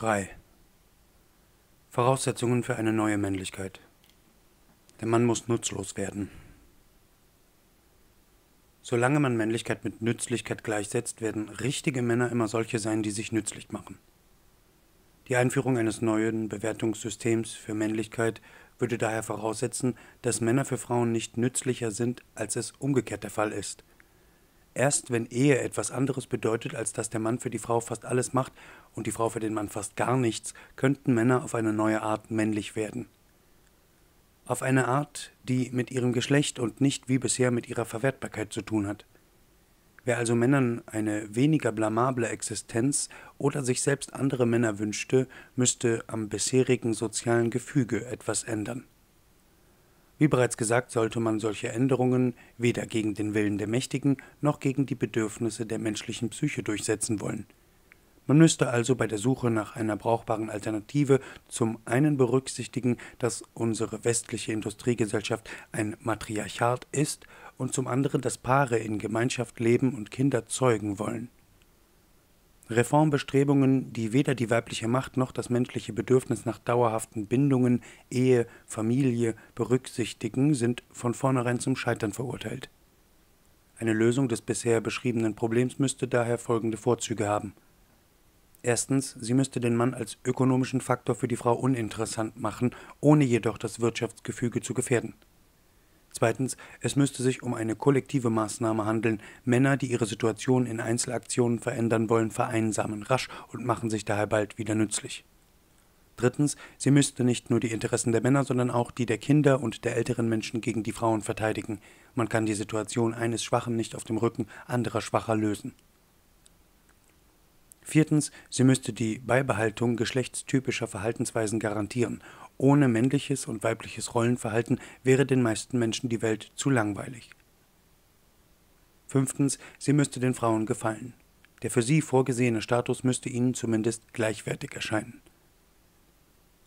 3. Voraussetzungen für eine neue Männlichkeit. Der Mann muss nutzlos werden. Solange man Männlichkeit mit Nützlichkeit gleichsetzt, werden richtige Männer immer solche sein, die sich nützlich machen. Die Einführung eines neuen Bewertungssystems für Männlichkeit würde daher voraussetzen, dass Männer für Frauen nicht nützlicher sind, als es umgekehrt der Fall ist. Erst wenn Ehe etwas anderes bedeutet, als dass der Mann für die Frau fast alles macht und die Frau für den Mann fast gar nichts, könnten Männer auf eine neue Art männlich werden. Auf eine Art, die mit ihrem Geschlecht und nicht wie bisher mit ihrer Verwertbarkeit zu tun hat. Wer also Männern eine weniger blamable Existenz oder sich selbst andere Männer wünschte, müsste am bisherigen sozialen Gefüge etwas ändern. Wie bereits gesagt, sollte man solche Änderungen weder gegen den Willen der Mächtigen noch gegen die Bedürfnisse der menschlichen Psyche durchsetzen wollen. Man müsste also bei der Suche nach einer brauchbaren Alternative zum einen berücksichtigen, dass unsere westliche Industriegesellschaft ein Matriarchat ist und zum anderen, dass Paare in Gemeinschaft leben und Kinder zeugen wollen. Reformbestrebungen, die weder die weibliche Macht noch das menschliche Bedürfnis nach dauerhaften Bindungen, Ehe, Familie berücksichtigen, sind von vornherein zum Scheitern verurteilt. Eine Lösung des bisher beschriebenen Problems müsste daher folgende Vorzüge haben. Erstens, sie müsste den Mann als ökonomischen Faktor für die Frau uninteressant machen, ohne jedoch das Wirtschaftsgefüge zu gefährden. Zweitens, es müsste sich um eine kollektive Maßnahme handeln. Männer, die ihre Situation in Einzelaktionen verändern wollen, vereinsamen rasch und machen sich daher bald wieder nützlich. Drittens, sie müsste nicht nur die Interessen der Männer, sondern auch die der Kinder und der älteren Menschen gegen die Frauen verteidigen. Man kann die Situation eines Schwachen nicht auf dem Rücken anderer Schwacher lösen. Viertens, sie müsste die Beibehaltung geschlechtstypischer Verhaltensweisen garantieren ohne männliches und weibliches Rollenverhalten wäre den meisten Menschen die Welt zu langweilig. Fünftens, sie müsste den Frauen gefallen. Der für sie vorgesehene Status müsste ihnen zumindest gleichwertig erscheinen.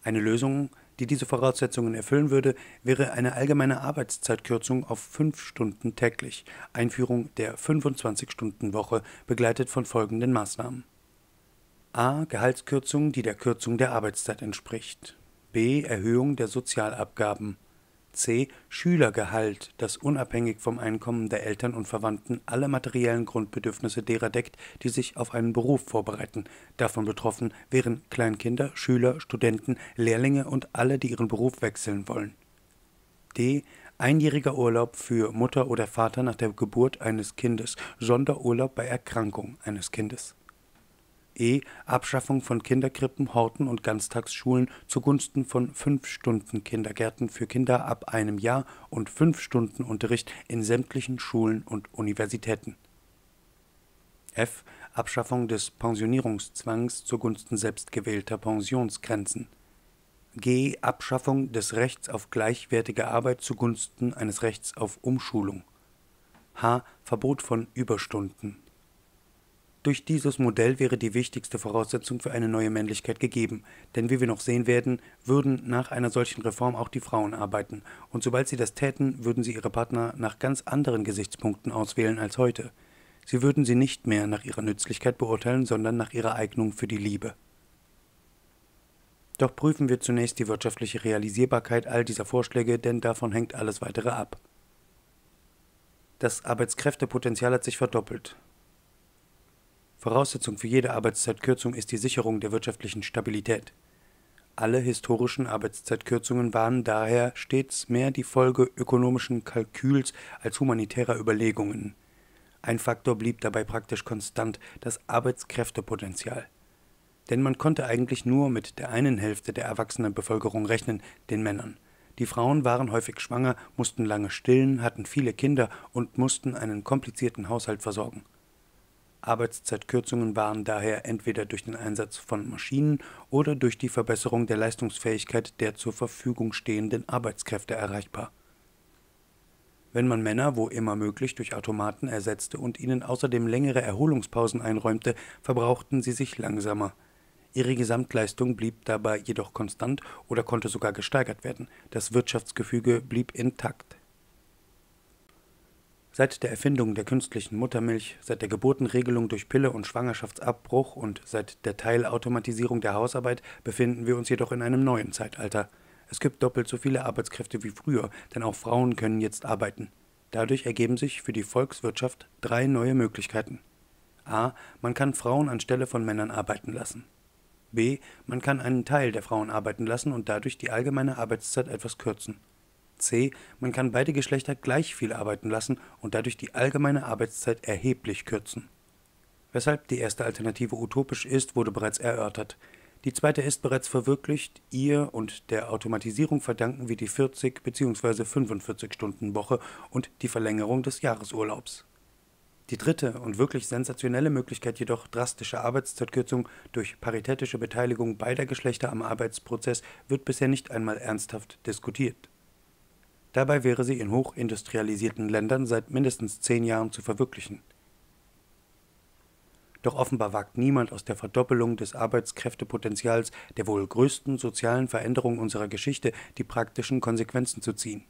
Eine Lösung, die diese Voraussetzungen erfüllen würde, wäre eine allgemeine Arbeitszeitkürzung auf fünf Stunden täglich, Einführung der 25-Stunden-Woche, begleitet von folgenden Maßnahmen. A. Gehaltskürzung, die der Kürzung der Arbeitszeit entspricht. B. Erhöhung der Sozialabgaben. C. Schülergehalt, das unabhängig vom Einkommen der Eltern und Verwandten alle materiellen Grundbedürfnisse derer deckt, die sich auf einen Beruf vorbereiten. Davon betroffen wären Kleinkinder, Schüler, Studenten, Lehrlinge und alle, die ihren Beruf wechseln wollen. D. Einjähriger Urlaub für Mutter oder Vater nach der Geburt eines Kindes, Sonderurlaub bei Erkrankung eines Kindes. E. Abschaffung von Kinderkrippen, Horten und Ganztagsschulen zugunsten von Fünf-Stunden-Kindergärten für Kinder ab einem Jahr und Fünf-Stunden-Unterricht in sämtlichen Schulen und Universitäten. F. Abschaffung des Pensionierungszwangs zugunsten selbstgewählter Pensionsgrenzen. G. Abschaffung des Rechts auf gleichwertige Arbeit zugunsten eines Rechts auf Umschulung. H. Verbot von Überstunden durch dieses Modell wäre die wichtigste Voraussetzung für eine neue Männlichkeit gegeben, denn wie wir noch sehen werden, würden nach einer solchen Reform auch die Frauen arbeiten, und sobald sie das täten, würden sie ihre Partner nach ganz anderen Gesichtspunkten auswählen als heute. Sie würden sie nicht mehr nach ihrer Nützlichkeit beurteilen, sondern nach ihrer Eignung für die Liebe. Doch prüfen wir zunächst die wirtschaftliche Realisierbarkeit all dieser Vorschläge, denn davon hängt alles weitere ab. Das Arbeitskräftepotenzial hat sich verdoppelt. Voraussetzung für jede Arbeitszeitkürzung ist die Sicherung der wirtschaftlichen Stabilität. Alle historischen Arbeitszeitkürzungen waren daher stets mehr die Folge ökonomischen Kalküls als humanitärer Überlegungen. Ein Faktor blieb dabei praktisch konstant, das Arbeitskräftepotenzial. Denn man konnte eigentlich nur mit der einen Hälfte der erwachsenen Bevölkerung rechnen, den Männern. Die Frauen waren häufig schwanger, mussten lange stillen, hatten viele Kinder und mussten einen komplizierten Haushalt versorgen. Arbeitszeitkürzungen waren daher entweder durch den Einsatz von Maschinen oder durch die Verbesserung der Leistungsfähigkeit der zur Verfügung stehenden Arbeitskräfte erreichbar. Wenn man Männer wo immer möglich durch Automaten ersetzte und ihnen außerdem längere Erholungspausen einräumte, verbrauchten sie sich langsamer. Ihre Gesamtleistung blieb dabei jedoch konstant oder konnte sogar gesteigert werden, das Wirtschaftsgefüge blieb intakt Seit der Erfindung der künstlichen Muttermilch, seit der Geburtenregelung durch Pille und Schwangerschaftsabbruch und seit der Teilautomatisierung der Hausarbeit befinden wir uns jedoch in einem neuen Zeitalter. Es gibt doppelt so viele Arbeitskräfte wie früher, denn auch Frauen können jetzt arbeiten. Dadurch ergeben sich für die Volkswirtschaft drei neue Möglichkeiten. A. Man kann Frauen anstelle von Männern arbeiten lassen. B. Man kann einen Teil der Frauen arbeiten lassen und dadurch die allgemeine Arbeitszeit etwas kürzen. C. Man kann beide Geschlechter gleich viel arbeiten lassen und dadurch die allgemeine Arbeitszeit erheblich kürzen. Weshalb die erste Alternative utopisch ist, wurde bereits erörtert. Die zweite ist bereits verwirklicht, ihr und der Automatisierung verdanken wir die 40 bzw. 45-Stunden-Woche und die Verlängerung des Jahresurlaubs. Die dritte und wirklich sensationelle Möglichkeit jedoch drastische Arbeitszeitkürzung durch paritätische Beteiligung beider Geschlechter am Arbeitsprozess wird bisher nicht einmal ernsthaft diskutiert. Dabei wäre sie in hochindustrialisierten Ländern seit mindestens zehn Jahren zu verwirklichen. Doch offenbar wagt niemand aus der Verdoppelung des Arbeitskräftepotenzials der wohl größten sozialen Veränderung unserer Geschichte die praktischen Konsequenzen zu ziehen.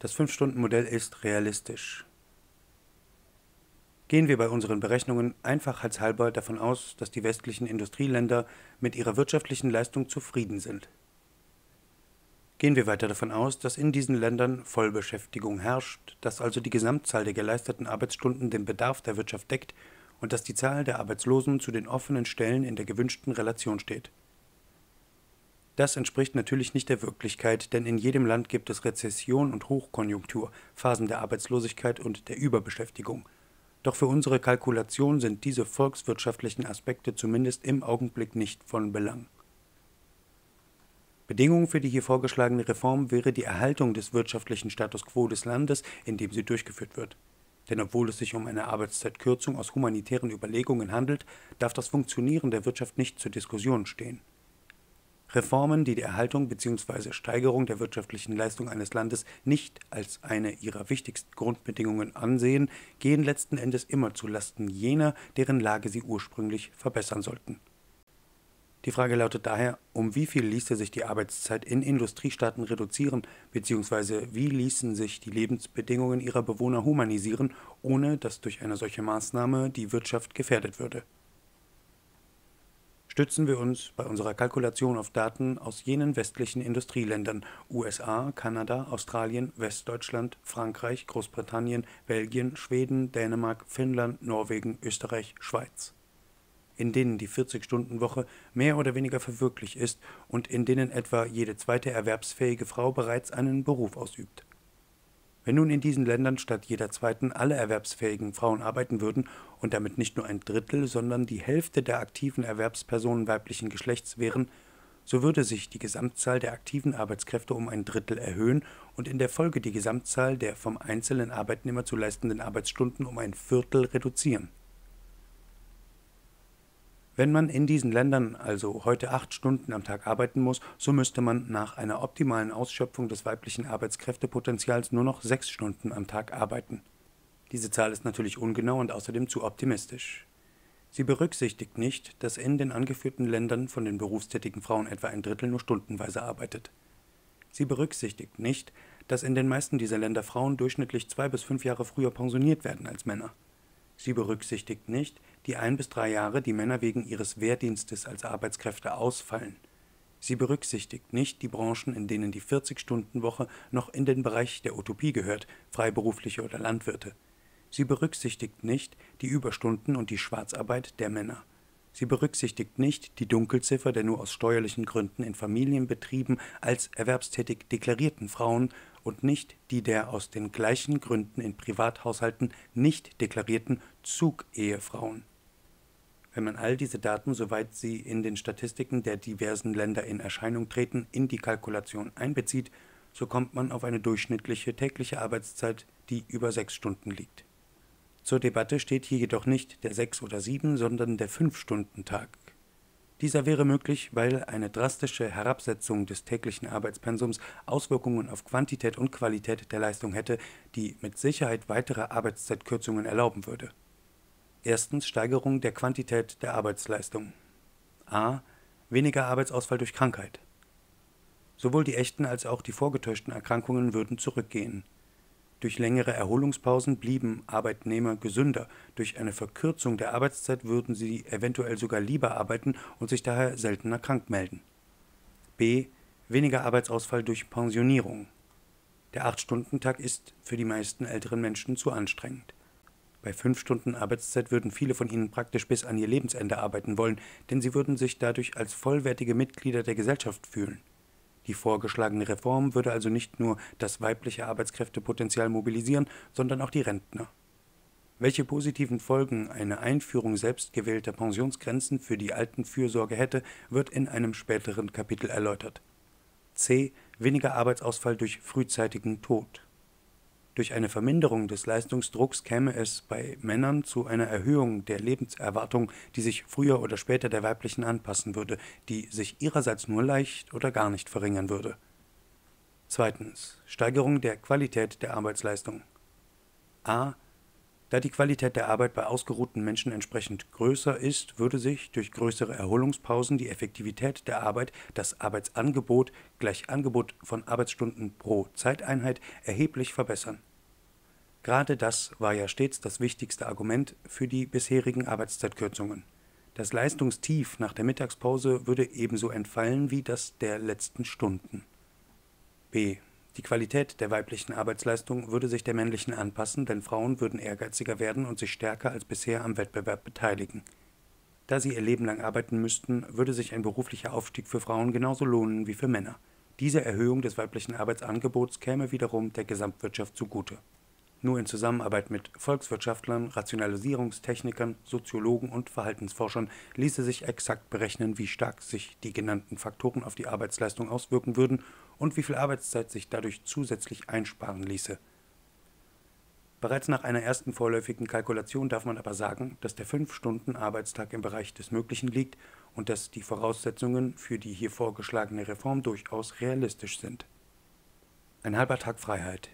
Das Fünf-Stunden-Modell ist realistisch. Gehen wir bei unseren Berechnungen einfachheitshalber davon aus, dass die westlichen Industrieländer mit ihrer wirtschaftlichen Leistung zufrieden sind. Gehen wir weiter davon aus, dass in diesen Ländern Vollbeschäftigung herrscht, dass also die Gesamtzahl der geleisteten Arbeitsstunden den Bedarf der Wirtschaft deckt und dass die Zahl der Arbeitslosen zu den offenen Stellen in der gewünschten Relation steht. Das entspricht natürlich nicht der Wirklichkeit, denn in jedem Land gibt es Rezession und Hochkonjunktur, Phasen der Arbeitslosigkeit und der Überbeschäftigung. Doch für unsere Kalkulation sind diese volkswirtschaftlichen Aspekte zumindest im Augenblick nicht von Belang. Bedingung für die hier vorgeschlagene Reform wäre die Erhaltung des wirtschaftlichen Status quo des Landes, in dem sie durchgeführt wird. Denn obwohl es sich um eine Arbeitszeitkürzung aus humanitären Überlegungen handelt, darf das Funktionieren der Wirtschaft nicht zur Diskussion stehen. Reformen, die die Erhaltung bzw. Steigerung der wirtschaftlichen Leistung eines Landes nicht als eine ihrer wichtigsten Grundbedingungen ansehen, gehen letzten Endes immer zu Lasten jener, deren Lage sie ursprünglich verbessern sollten die Frage lautet daher, um wie viel ließe sich die Arbeitszeit in Industriestaaten reduzieren, bzw. wie ließen sich die Lebensbedingungen ihrer Bewohner humanisieren, ohne dass durch eine solche Maßnahme die Wirtschaft gefährdet würde. Stützen wir uns bei unserer Kalkulation auf Daten aus jenen westlichen Industrieländern USA, Kanada, Australien, Westdeutschland, Frankreich, Großbritannien, Belgien, Schweden, Dänemark, Finnland, Norwegen, Österreich, Schweiz in denen die 40-Stunden-Woche mehr oder weniger verwirklicht ist und in denen etwa jede zweite erwerbsfähige Frau bereits einen Beruf ausübt. Wenn nun in diesen Ländern statt jeder zweiten alle erwerbsfähigen Frauen arbeiten würden und damit nicht nur ein Drittel, sondern die Hälfte der aktiven Erwerbspersonen weiblichen Geschlechts wären, so würde sich die Gesamtzahl der aktiven Arbeitskräfte um ein Drittel erhöhen und in der Folge die Gesamtzahl der vom einzelnen Arbeitnehmer zu leistenden Arbeitsstunden um ein Viertel reduzieren wenn man in diesen Ländern also heute acht Stunden am Tag arbeiten muss, so müsste man nach einer optimalen Ausschöpfung des weiblichen Arbeitskräftepotenzials nur noch sechs Stunden am Tag arbeiten. Diese Zahl ist natürlich ungenau und außerdem zu optimistisch. Sie berücksichtigt nicht, dass in den angeführten Ländern von den berufstätigen Frauen etwa ein Drittel nur stundenweise arbeitet. Sie berücksichtigt nicht, dass in den meisten dieser Länder Frauen durchschnittlich zwei bis fünf Jahre früher pensioniert werden als Männer. Sie berücksichtigt nicht die ein bis drei Jahre, die Männer wegen ihres Wehrdienstes als Arbeitskräfte ausfallen. Sie berücksichtigt nicht die Branchen, in denen die 40-Stunden-Woche noch in den Bereich der Utopie gehört, Freiberufliche oder Landwirte. Sie berücksichtigt nicht die Überstunden und die Schwarzarbeit der Männer. Sie berücksichtigt nicht die Dunkelziffer der nur aus steuerlichen Gründen in Familienbetrieben als erwerbstätig deklarierten Frauen und nicht die der aus den gleichen Gründen in Privathaushalten nicht deklarierten Zugehefrauen. Wenn man all diese Daten, soweit sie in den Statistiken der diversen Länder in Erscheinung treten, in die Kalkulation einbezieht, so kommt man auf eine durchschnittliche tägliche Arbeitszeit, die über sechs Stunden liegt zur Debatte steht hier jedoch nicht der Sechs- oder Sieben-, sondern der Fünf-Stunden-Tag. Dieser wäre möglich, weil eine drastische Herabsetzung des täglichen Arbeitspensums Auswirkungen auf Quantität und Qualität der Leistung hätte, die mit Sicherheit weitere Arbeitszeitkürzungen erlauben würde. Erstens Steigerung der Quantität der Arbeitsleistung. a. Weniger Arbeitsausfall durch Krankheit. Sowohl die echten als auch die vorgetäuschten Erkrankungen würden zurückgehen Durch längere Erholungspausen blieben Arbeitnehmer gesünder, durch eine Verkürzung der Arbeitszeit würden sie eventuell sogar lieber arbeiten und sich daher seltener krank melden. B. Weniger Arbeitsausfall durch Pensionierung. Der 8-Stunden-Tag ist für die meisten älteren Menschen zu anstrengend. Bei fünf Stunden Arbeitszeit würden viele von ihnen praktisch bis an ihr Lebensende arbeiten wollen, denn sie würden sich dadurch als vollwertige Mitglieder der Gesellschaft fühlen. Die vorgeschlagene Reform würde also nicht nur das weibliche Arbeitskräftepotenzial mobilisieren, sondern auch die Rentner. Welche positiven Folgen eine Einführung selbstgewählter Pensionsgrenzen für die Altenfürsorge hätte, wird in einem späteren Kapitel erläutert. C. Weniger Arbeitsausfall durch frühzeitigen Tod. Durch eine Verminderung des Leistungsdrucks käme es bei Männern zu einer Erhöhung der Lebenserwartung, die sich früher oder später der weiblichen anpassen würde, die sich ihrerseits nur leicht oder gar nicht verringern würde. Zweitens. Steigerung der Qualität der Arbeitsleistung. A. Da die Qualität der Arbeit bei ausgeruhten Menschen entsprechend größer ist, würde sich durch größere Erholungspausen die Effektivität der Arbeit, das Arbeitsangebot gleich Angebot von Arbeitsstunden pro Zeiteinheit erheblich verbessern. Gerade das war ja stets das wichtigste Argument für die bisherigen Arbeitszeitkürzungen. Das Leistungstief nach der Mittagspause würde ebenso entfallen wie das der letzten Stunden. B. Die Qualität der weiblichen Arbeitsleistung würde sich der männlichen anpassen, denn Frauen würden ehrgeiziger werden und sich stärker als bisher am Wettbewerb beteiligen. Da sie ihr Leben lang arbeiten müssten, würde sich ein beruflicher Aufstieg für Frauen genauso lohnen wie für Männer. Diese Erhöhung des weiblichen Arbeitsangebots käme wiederum der Gesamtwirtschaft zugute. Nur in Zusammenarbeit mit Volkswirtschaftlern, Rationalisierungstechnikern, Soziologen und Verhaltensforschern ließe sich exakt berechnen, wie stark sich die genannten Faktoren auf die Arbeitsleistung auswirken würden und wie viel Arbeitszeit sich dadurch zusätzlich einsparen ließe. Bereits nach einer ersten vorläufigen Kalkulation darf man aber sagen, dass der 5-Stunden-Arbeitstag im Bereich des Möglichen liegt und dass die Voraussetzungen für die hier vorgeschlagene Reform durchaus realistisch sind. Ein halber Tag Freiheit.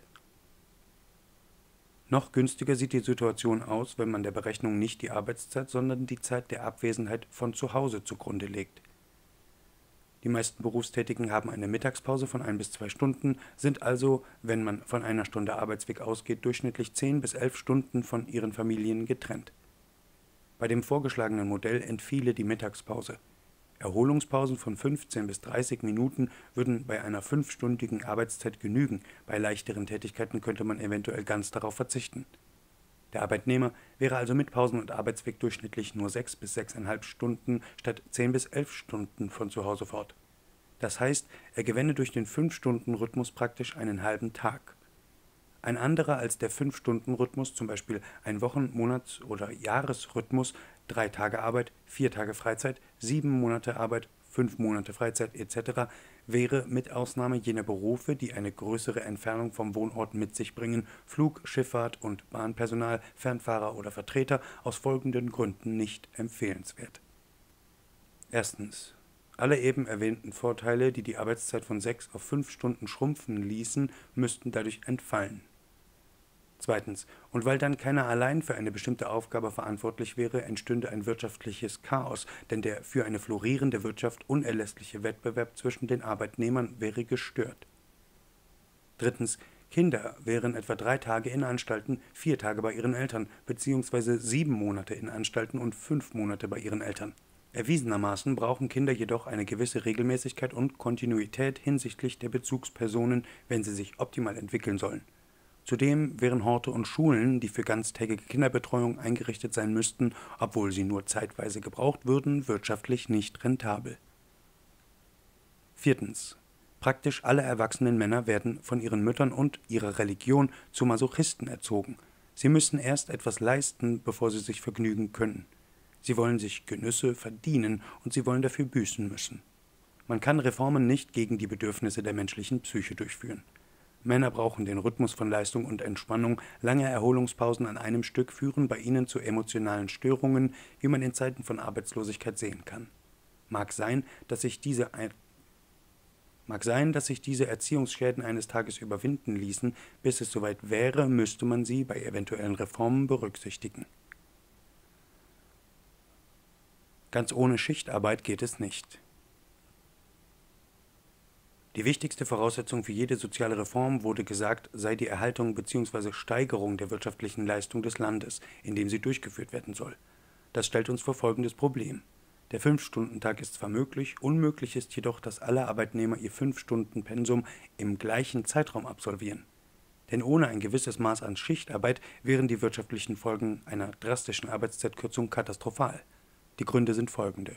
Noch günstiger sieht die Situation aus, wenn man der Berechnung nicht die Arbeitszeit, sondern die Zeit der Abwesenheit von zu Hause zugrunde legt. Die meisten Berufstätigen haben eine Mittagspause von ein bis zwei Stunden, sind also, wenn man von einer Stunde Arbeitsweg ausgeht, durchschnittlich zehn bis elf Stunden von ihren Familien getrennt. Bei dem vorgeschlagenen Modell entfiele die Mittagspause. Erholungspausen von 15 bis 30 Minuten würden bei einer fünfstündigen Arbeitszeit genügen, bei leichteren Tätigkeiten könnte man eventuell ganz darauf verzichten. Der Arbeitnehmer wäre also mit Pausen und Arbeitsweg durchschnittlich nur sechs bis sechseinhalb Stunden statt zehn bis elf Stunden von zu Hause fort. Das heißt, er gewänne durch den Fünf-Stunden-Rhythmus praktisch einen halben Tag. Ein anderer als der Fünf-Stunden-Rhythmus, zum Beispiel ein Wochen-, Monats- oder Jahresrhythmus, drei Tage Arbeit, vier Tage Freizeit, sieben Monate Arbeit, fünf Monate Freizeit etc., wäre mit Ausnahme jener Berufe, die eine größere Entfernung vom Wohnort mit sich bringen, Flug, Schifffahrt und Bahnpersonal, Fernfahrer oder Vertreter, aus folgenden Gründen nicht empfehlenswert. Erstens. Alle eben erwähnten Vorteile, die die Arbeitszeit von sechs auf fünf Stunden schrumpfen ließen, müssten dadurch entfallen. Zweitens. Und weil dann keiner allein für eine bestimmte Aufgabe verantwortlich wäre, entstünde ein wirtschaftliches Chaos, denn der für eine florierende Wirtschaft unerlässliche Wettbewerb zwischen den Arbeitnehmern wäre gestört. Drittens. Kinder wären etwa drei Tage in Anstalten, vier Tage bei ihren Eltern, beziehungsweise sieben Monate in Anstalten und fünf Monate bei ihren Eltern. Erwiesenermaßen brauchen Kinder jedoch eine gewisse Regelmäßigkeit und Kontinuität hinsichtlich der Bezugspersonen, wenn sie sich optimal entwickeln sollen. Zudem wären Horte und Schulen, die für ganztägige Kinderbetreuung eingerichtet sein müssten, obwohl sie nur zeitweise gebraucht würden, wirtschaftlich nicht rentabel. Viertens. Praktisch alle erwachsenen Männer werden von ihren Müttern und ihrer Religion zu Masochisten erzogen. Sie müssen erst etwas leisten, bevor sie sich vergnügen können. Sie wollen sich Genüsse verdienen und sie wollen dafür büßen müssen. Man kann Reformen nicht gegen die Bedürfnisse der menschlichen Psyche durchführen. Männer brauchen den Rhythmus von Leistung und Entspannung, lange Erholungspausen an einem Stück führen bei ihnen zu emotionalen Störungen, wie man in Zeiten von Arbeitslosigkeit sehen kann. Mag sein, dass sich diese Mag sein, dass sich diese Erziehungsschäden eines Tages überwinden ließen, bis es soweit wäre, müsste man sie bei eventuellen Reformen berücksichtigen. Ganz ohne Schichtarbeit geht es nicht. Die wichtigste Voraussetzung für jede soziale Reform, wurde gesagt, sei die Erhaltung bzw. Steigerung der wirtschaftlichen Leistung des Landes, in dem sie durchgeführt werden soll. Das stellt uns vor folgendes Problem. Der Fünf-Stunden-Tag ist zwar möglich, unmöglich ist jedoch, dass alle Arbeitnehmer ihr Fünf-Stunden-Pensum im gleichen Zeitraum absolvieren. Denn ohne ein gewisses Maß an Schichtarbeit wären die wirtschaftlichen Folgen einer drastischen Arbeitszeitkürzung katastrophal. Die Gründe sind folgende.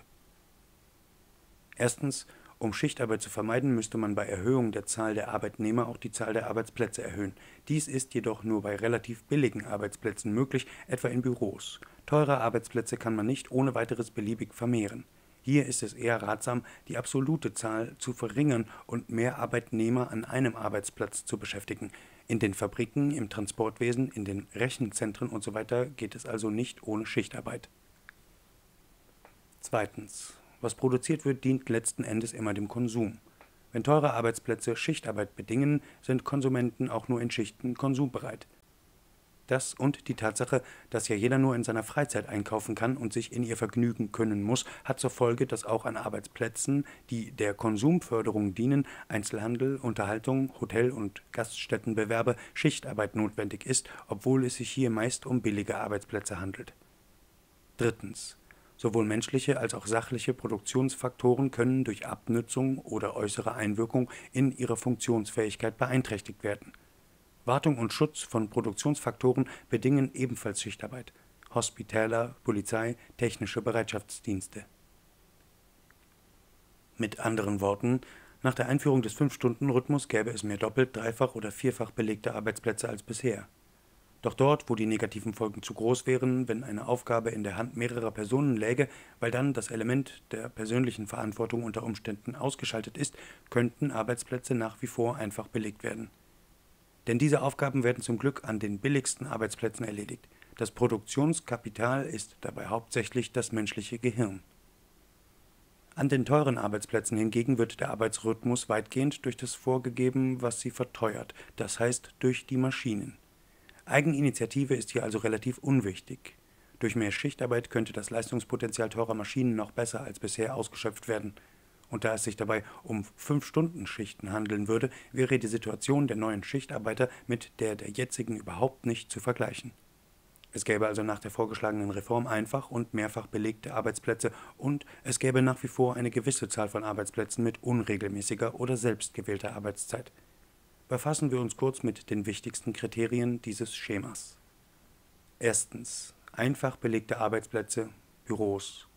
Erstens um Schichtarbeit zu vermeiden, müsste man bei Erhöhung der Zahl der Arbeitnehmer auch die Zahl der Arbeitsplätze erhöhen. Dies ist jedoch nur bei relativ billigen Arbeitsplätzen möglich, etwa in Büros. Teure Arbeitsplätze kann man nicht ohne weiteres beliebig vermehren. Hier ist es eher ratsam, die absolute Zahl zu verringern und mehr Arbeitnehmer an einem Arbeitsplatz zu beschäftigen. In den Fabriken, im Transportwesen, in den Rechenzentren usw. geht es also nicht ohne Schichtarbeit. Zweitens was produziert wird, dient letzten Endes immer dem Konsum. Wenn teure Arbeitsplätze Schichtarbeit bedingen, sind Konsumenten auch nur in Schichten konsumbereit. Das und die Tatsache, dass ja jeder nur in seiner Freizeit einkaufen kann und sich in ihr vergnügen können muss, hat zur Folge, dass auch an Arbeitsplätzen, die der Konsumförderung dienen, Einzelhandel, Unterhaltung, Hotel- und Gaststättenbewerbe, Schichtarbeit notwendig ist, obwohl es sich hier meist um billige Arbeitsplätze handelt. Drittens. Sowohl menschliche als auch sachliche Produktionsfaktoren können durch Abnützung oder äußere Einwirkung in ihrer Funktionsfähigkeit beeinträchtigt werden. Wartung und Schutz von Produktionsfaktoren bedingen ebenfalls Schichtarbeit (Hospitäler, Polizei, technische Bereitschaftsdienste). Mit anderen Worten, nach der Einführung des Fünf-Stunden-Rhythmus gäbe es mehr doppelt, dreifach oder vierfach belegte Arbeitsplätze als bisher doch dort, wo die negativen Folgen zu groß wären, wenn eine Aufgabe in der Hand mehrerer Personen läge, weil dann das Element der persönlichen Verantwortung unter Umständen ausgeschaltet ist, könnten Arbeitsplätze nach wie vor einfach belegt werden. Denn diese Aufgaben werden zum Glück an den billigsten Arbeitsplätzen erledigt. Das Produktionskapital ist dabei hauptsächlich das menschliche Gehirn. An den teuren Arbeitsplätzen hingegen wird der Arbeitsrhythmus weitgehend durch das vorgegeben, was sie verteuert, das heißt durch die Maschinen. Eigeninitiative ist hier also relativ unwichtig. Durch mehr Schichtarbeit könnte das Leistungspotenzial teurer Maschinen noch besser als bisher ausgeschöpft werden. Und da es sich dabei um Fünf-Stunden-Schichten handeln würde, wäre die Situation der neuen Schichtarbeiter mit der der jetzigen überhaupt nicht zu vergleichen. Es gäbe also nach der vorgeschlagenen Reform einfach und mehrfach belegte Arbeitsplätze und es gäbe nach wie vor eine gewisse Zahl von Arbeitsplätzen mit unregelmäßiger oder selbstgewählter Arbeitszeit befassen wir uns kurz mit den wichtigsten Kriterien dieses Schemas. Erstens. Einfach belegte Arbeitsplätze, Büros.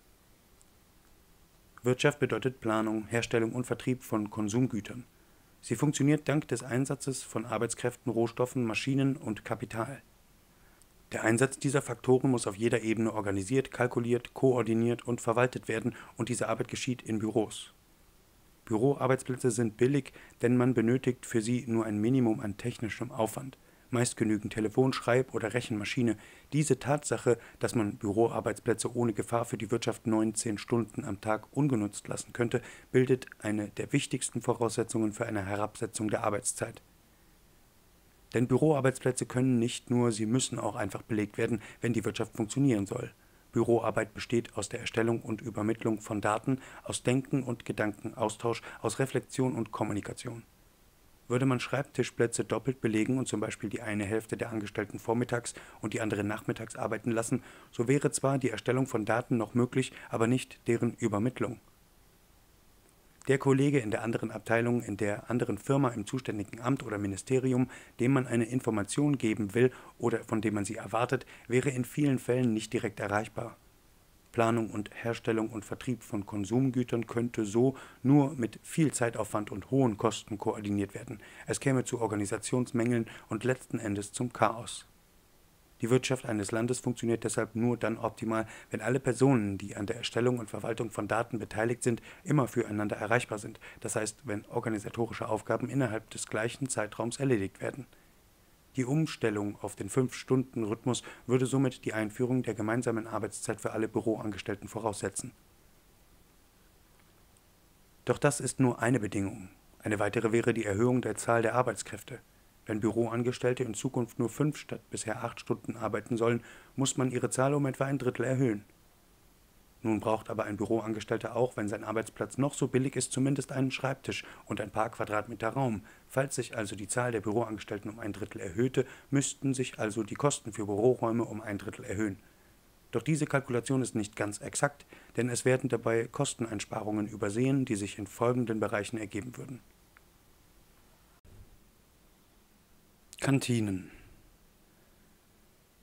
Wirtschaft bedeutet Planung, Herstellung und Vertrieb von Konsumgütern. Sie funktioniert dank des Einsatzes von Arbeitskräften, Rohstoffen, Maschinen und Kapital. Der Einsatz dieser Faktoren muss auf jeder Ebene organisiert, kalkuliert, koordiniert und verwaltet werden, und diese Arbeit geschieht in Büros. Büroarbeitsplätze sind billig, denn man benötigt für sie nur ein Minimum an technischem Aufwand, meist genügend Telefon Schreib oder Rechenmaschine. Diese Tatsache, dass man Büroarbeitsplätze ohne Gefahr für die Wirtschaft 19 Stunden am Tag ungenutzt lassen könnte, bildet eine der wichtigsten Voraussetzungen für eine Herabsetzung der Arbeitszeit. Denn Büroarbeitsplätze können nicht nur, sie müssen auch einfach belegt werden, wenn die Wirtschaft funktionieren soll Büroarbeit besteht aus der Erstellung und Übermittlung von Daten, aus Denken und Gedankenaustausch, aus Reflexion und Kommunikation. Würde man Schreibtischplätze doppelt belegen und zum Beispiel die eine Hälfte der Angestellten vormittags und die andere nachmittags arbeiten lassen, so wäre zwar die Erstellung von Daten noch möglich, aber nicht deren Übermittlung der Kollege in der anderen Abteilung, in der anderen Firma, im zuständigen Amt oder Ministerium, dem man eine Information geben will oder von dem man sie erwartet, wäre in vielen Fällen nicht direkt erreichbar. Planung und Herstellung und Vertrieb von Konsumgütern könnte so nur mit viel Zeitaufwand und hohen Kosten koordiniert werden. Es käme zu Organisationsmängeln und letzten Endes zum Chaos die Wirtschaft eines Landes funktioniert deshalb nur dann optimal, wenn alle Personen, die an der Erstellung und Verwaltung von Daten beteiligt sind, immer füreinander erreichbar sind, das heißt, wenn organisatorische Aufgaben innerhalb des gleichen Zeitraums erledigt werden. Die Umstellung auf den Fünf-Stunden-Rhythmus würde somit die Einführung der gemeinsamen Arbeitszeit für alle Büroangestellten voraussetzen. Doch das ist nur eine Bedingung. Eine weitere wäre die Erhöhung der Zahl der Arbeitskräfte. Wenn Büroangestellte in Zukunft nur fünf statt bisher acht Stunden arbeiten sollen, muss man ihre Zahl um etwa ein Drittel erhöhen. Nun braucht aber ein Büroangestellter auch, wenn sein Arbeitsplatz noch so billig ist, zumindest einen Schreibtisch und ein paar Quadratmeter Raum. Falls sich also die Zahl der Büroangestellten um ein Drittel erhöhte, müssten sich also die Kosten für Büroräume um ein Drittel erhöhen. Doch diese Kalkulation ist nicht ganz exakt, denn es werden dabei Kosteneinsparungen übersehen, die sich in folgenden Bereichen ergeben würden. Kantinen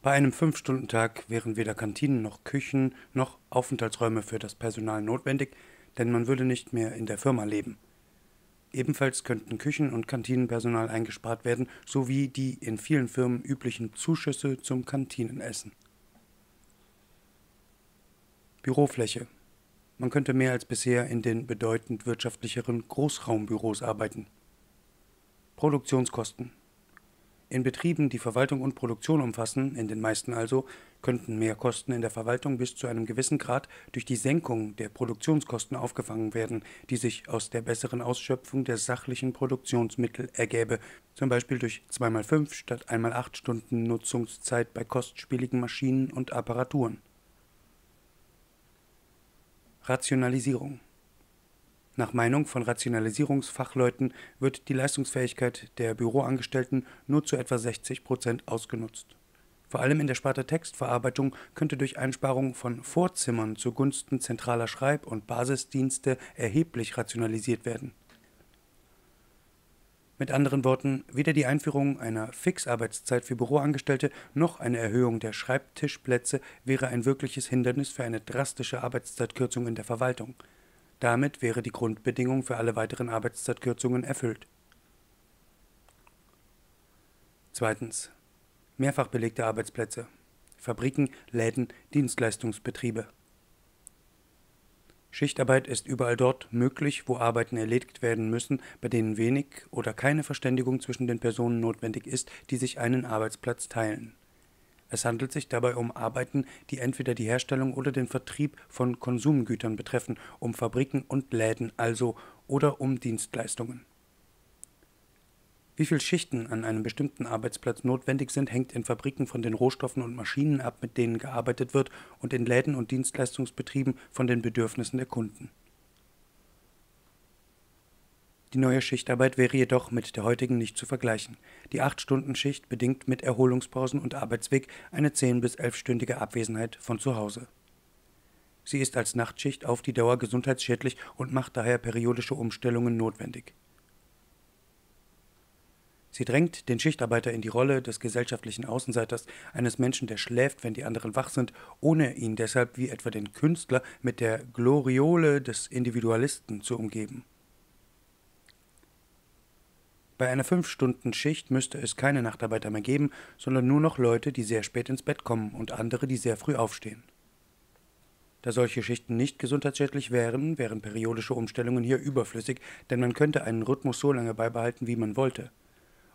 bei einem Fünf-Stunden-Tag wären weder Kantinen noch Küchen noch Aufenthaltsräume für das Personal notwendig, denn man würde nicht mehr in der Firma leben. Ebenfalls könnten Küchen- und Kantinenpersonal eingespart werden, sowie die in vielen Firmen üblichen Zuschüsse zum Kantinenessen. Bürofläche. Man könnte mehr als bisher in den bedeutend wirtschaftlicheren Großraumbüros arbeiten. Produktionskosten. In Betrieben, die Verwaltung und Produktion umfassen, in den meisten also, könnten Mehrkosten in der Verwaltung bis zu einem gewissen Grad durch die Senkung der Produktionskosten aufgefangen werden, die sich aus der besseren Ausschöpfung der sachlichen Produktionsmittel ergäbe, zum Beispiel durch 2x5 statt 1x8 Stunden Nutzungszeit bei kostspieligen Maschinen und Apparaturen. Rationalisierung nach Meinung von Rationalisierungsfachleuten wird die Leistungsfähigkeit der Büroangestellten nur zu etwa 60 Prozent ausgenutzt. Vor allem in der Sparte Textverarbeitung könnte durch Einsparung von Vorzimmern zugunsten zentraler Schreib- und Basisdienste erheblich rationalisiert werden. Mit anderen Worten, weder die Einführung einer Fixarbeitszeit für Büroangestellte noch eine Erhöhung der Schreibtischplätze wäre ein wirkliches Hindernis für eine drastische Arbeitszeitkürzung in der Verwaltung. Damit wäre die Grundbedingung für alle weiteren Arbeitszeitkürzungen erfüllt. Zweitens. Mehrfach belegte Arbeitsplätze. Fabriken, Läden, Dienstleistungsbetriebe. Schichtarbeit ist überall dort möglich, wo Arbeiten erledigt werden müssen, bei denen wenig oder keine Verständigung zwischen den Personen notwendig ist, die sich einen Arbeitsplatz teilen es handelt sich dabei um Arbeiten, die entweder die Herstellung oder den Vertrieb von Konsumgütern betreffen, um Fabriken und Läden also oder um Dienstleistungen. Wie viele Schichten an einem bestimmten Arbeitsplatz notwendig sind, hängt in Fabriken von den Rohstoffen und Maschinen ab, mit denen gearbeitet wird, und in Läden und Dienstleistungsbetrieben von den Bedürfnissen der Kunden die neue Schichtarbeit wäre jedoch mit der heutigen nicht zu vergleichen. Die 8-Stunden-Schicht bedingt mit Erholungspausen und Arbeitsweg eine 10- bis 11-stündige Abwesenheit von zu Hause. Sie ist als Nachtschicht auf die Dauer gesundheitsschädlich und macht daher periodische Umstellungen notwendig. Sie drängt den Schichtarbeiter in die Rolle des gesellschaftlichen Außenseiters, eines Menschen, der schläft, wenn die anderen wach sind, ohne ihn deshalb wie etwa den Künstler mit der Gloriole des Individualisten zu umgeben. Bei einer Fünf-Stunden-Schicht müsste es keine Nachtarbeiter mehr geben, sondern nur noch Leute, die sehr spät ins Bett kommen und andere, die sehr früh aufstehen. Da solche Schichten nicht gesundheitsschädlich wären, wären periodische Umstellungen hier überflüssig, denn man könnte einen Rhythmus so lange beibehalten, wie man wollte.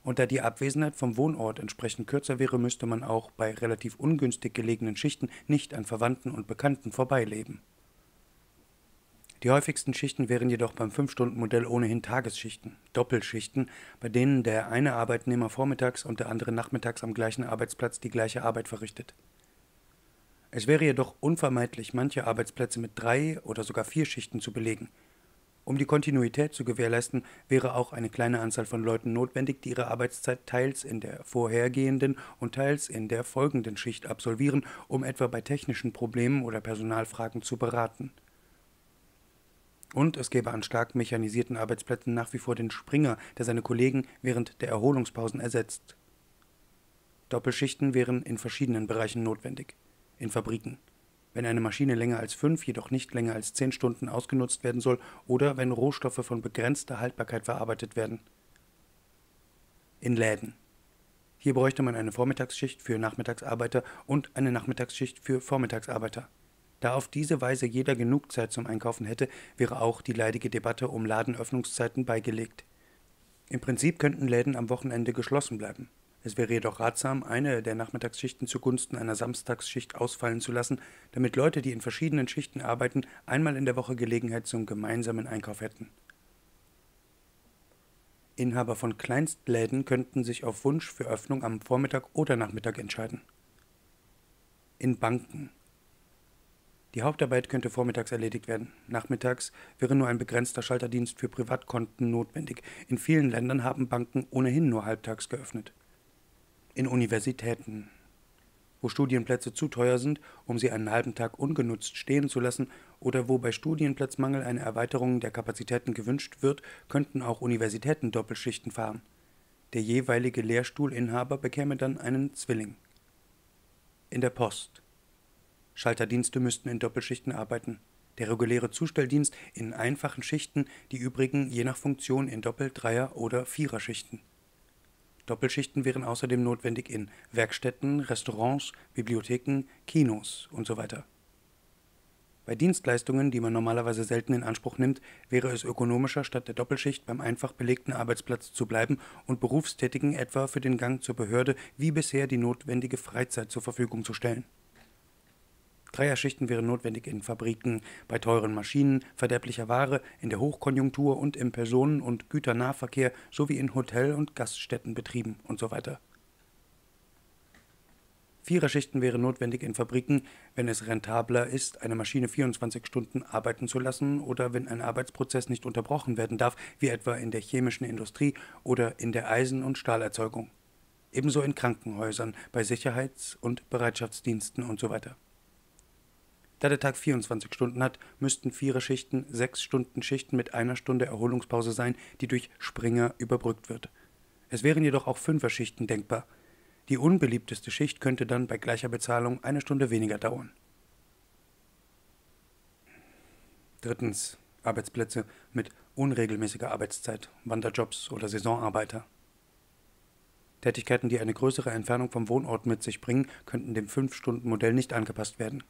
Und da die Abwesenheit vom Wohnort entsprechend kürzer wäre, müsste man auch bei relativ ungünstig gelegenen Schichten nicht an Verwandten und Bekannten vorbeileben. Die häufigsten Schichten wären jedoch beim Fünf-Stunden-Modell ohnehin Tagesschichten, Doppelschichten, bei denen der eine Arbeitnehmer vormittags und der andere nachmittags am gleichen Arbeitsplatz die gleiche Arbeit verrichtet. Es wäre jedoch unvermeidlich, manche Arbeitsplätze mit drei oder sogar vier Schichten zu belegen. Um die Kontinuität zu gewährleisten, wäre auch eine kleine Anzahl von Leuten notwendig, die ihre Arbeitszeit teils in der vorhergehenden und teils in der folgenden Schicht absolvieren, um etwa bei technischen Problemen oder Personalfragen zu beraten und es gäbe an stark mechanisierten Arbeitsplätzen nach wie vor den Springer, der seine Kollegen während der Erholungspausen ersetzt. Doppelschichten wären in verschiedenen Bereichen notwendig. In Fabriken. Wenn eine Maschine länger als fünf, jedoch nicht länger als zehn Stunden ausgenutzt werden soll oder wenn Rohstoffe von begrenzter Haltbarkeit verarbeitet werden. In Läden. Hier bräuchte man eine Vormittagsschicht für Nachmittagsarbeiter und eine Nachmittagsschicht für Vormittagsarbeiter. Da auf diese Weise jeder genug Zeit zum Einkaufen hätte, wäre auch die leidige Debatte um Ladenöffnungszeiten beigelegt. Im Prinzip könnten Läden am Wochenende geschlossen bleiben. Es wäre jedoch ratsam, eine der Nachmittagsschichten zugunsten einer Samstagsschicht ausfallen zu lassen, damit Leute, die in verschiedenen Schichten arbeiten, einmal in der Woche Gelegenheit zum gemeinsamen Einkauf hätten. Inhaber von Kleinstläden könnten sich auf Wunsch für Öffnung am Vormittag oder Nachmittag entscheiden. In Banken Die Hauptarbeit könnte vormittags erledigt werden. Nachmittags wäre nur ein begrenzter Schalterdienst für Privatkonten notwendig. In vielen Ländern haben Banken ohnehin nur halbtags geöffnet. In Universitäten, wo Studienplätze zu teuer sind, um sie einen halben Tag ungenutzt stehen zu lassen, oder wo bei Studienplatzmangel eine Erweiterung der Kapazitäten gewünscht wird, könnten auch Universitäten Doppelschichten fahren. Der jeweilige Lehrstuhlinhaber bekäme dann einen Zwilling. In der Post. Schalterdienste müssten in Doppelschichten arbeiten. Der reguläre Zustelldienst in einfachen Schichten, die übrigen je nach Funktion in Doppel-, Dreier- oder Viererschichten. Doppelschichten wären außerdem notwendig in Werkstätten, Restaurants, Bibliotheken, Kinos und so weiter. Bei Dienstleistungen, die man normalerweise selten in Anspruch nimmt, wäre es ökonomischer, statt der Doppelschicht beim einfach belegten Arbeitsplatz zu bleiben und Berufstätigen etwa für den Gang zur Behörde wie bisher die notwendige Freizeit zur Verfügung zu stellen. Dreierschichten wären notwendig in Fabriken, bei teuren Maschinen, verderblicher Ware, in der Hochkonjunktur und im Personen- und Güternahverkehr sowie in Hotel- und Gaststättenbetrieben und so weiter. Viererschichten wären notwendig in Fabriken, wenn es rentabler ist, eine Maschine 24 Stunden arbeiten zu lassen oder wenn ein Arbeitsprozess nicht unterbrochen werden darf, wie etwa in der chemischen Industrie oder in der Eisen- und Stahlerzeugung. Ebenso in Krankenhäusern, bei Sicherheits- und Bereitschaftsdiensten und so weiter. Da der Tag 24 Stunden hat, müssten Viererschichten sechs Stunden Schichten mit einer Stunde Erholungspause sein, die durch Springer überbrückt wird. Es wären jedoch auch Fünferschichten denkbar. Die unbeliebteste Schicht könnte dann bei gleicher Bezahlung eine Stunde weniger dauern. Drittens Arbeitsplätze mit unregelmäßiger Arbeitszeit, Wanderjobs oder Saisonarbeiter. Tätigkeiten, die eine größere Entfernung vom Wohnort mit sich bringen, könnten dem Fünf-Stunden-Modell nicht angepasst werden.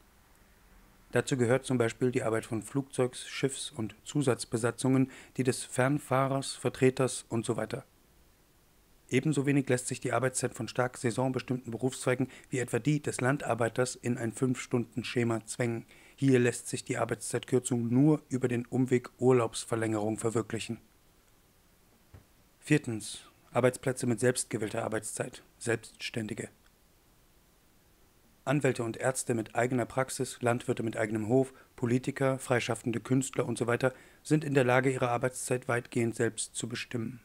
Dazu gehört zum Beispiel die Arbeit von Flugzeugs-, Schiffs- und Zusatzbesatzungen, die des Fernfahrers, Vertreters und so weiter. Ebenso wenig lässt sich die Arbeitszeit von stark saisonbestimmten Berufszweigen wie etwa die des Landarbeiters in ein Fünf-Stunden-Schema zwängen. Hier lässt sich die Arbeitszeitkürzung nur über den Umweg Urlaubsverlängerung verwirklichen. Viertens. Arbeitsplätze mit selbstgewählter Arbeitszeit. Selbstständige. Anwälte und Ärzte mit eigener Praxis, Landwirte mit eigenem Hof, Politiker, freischaffende Künstler usw. Sind in der Lage, ihre Arbeitszeit weitgehend selbst zu bestimmen.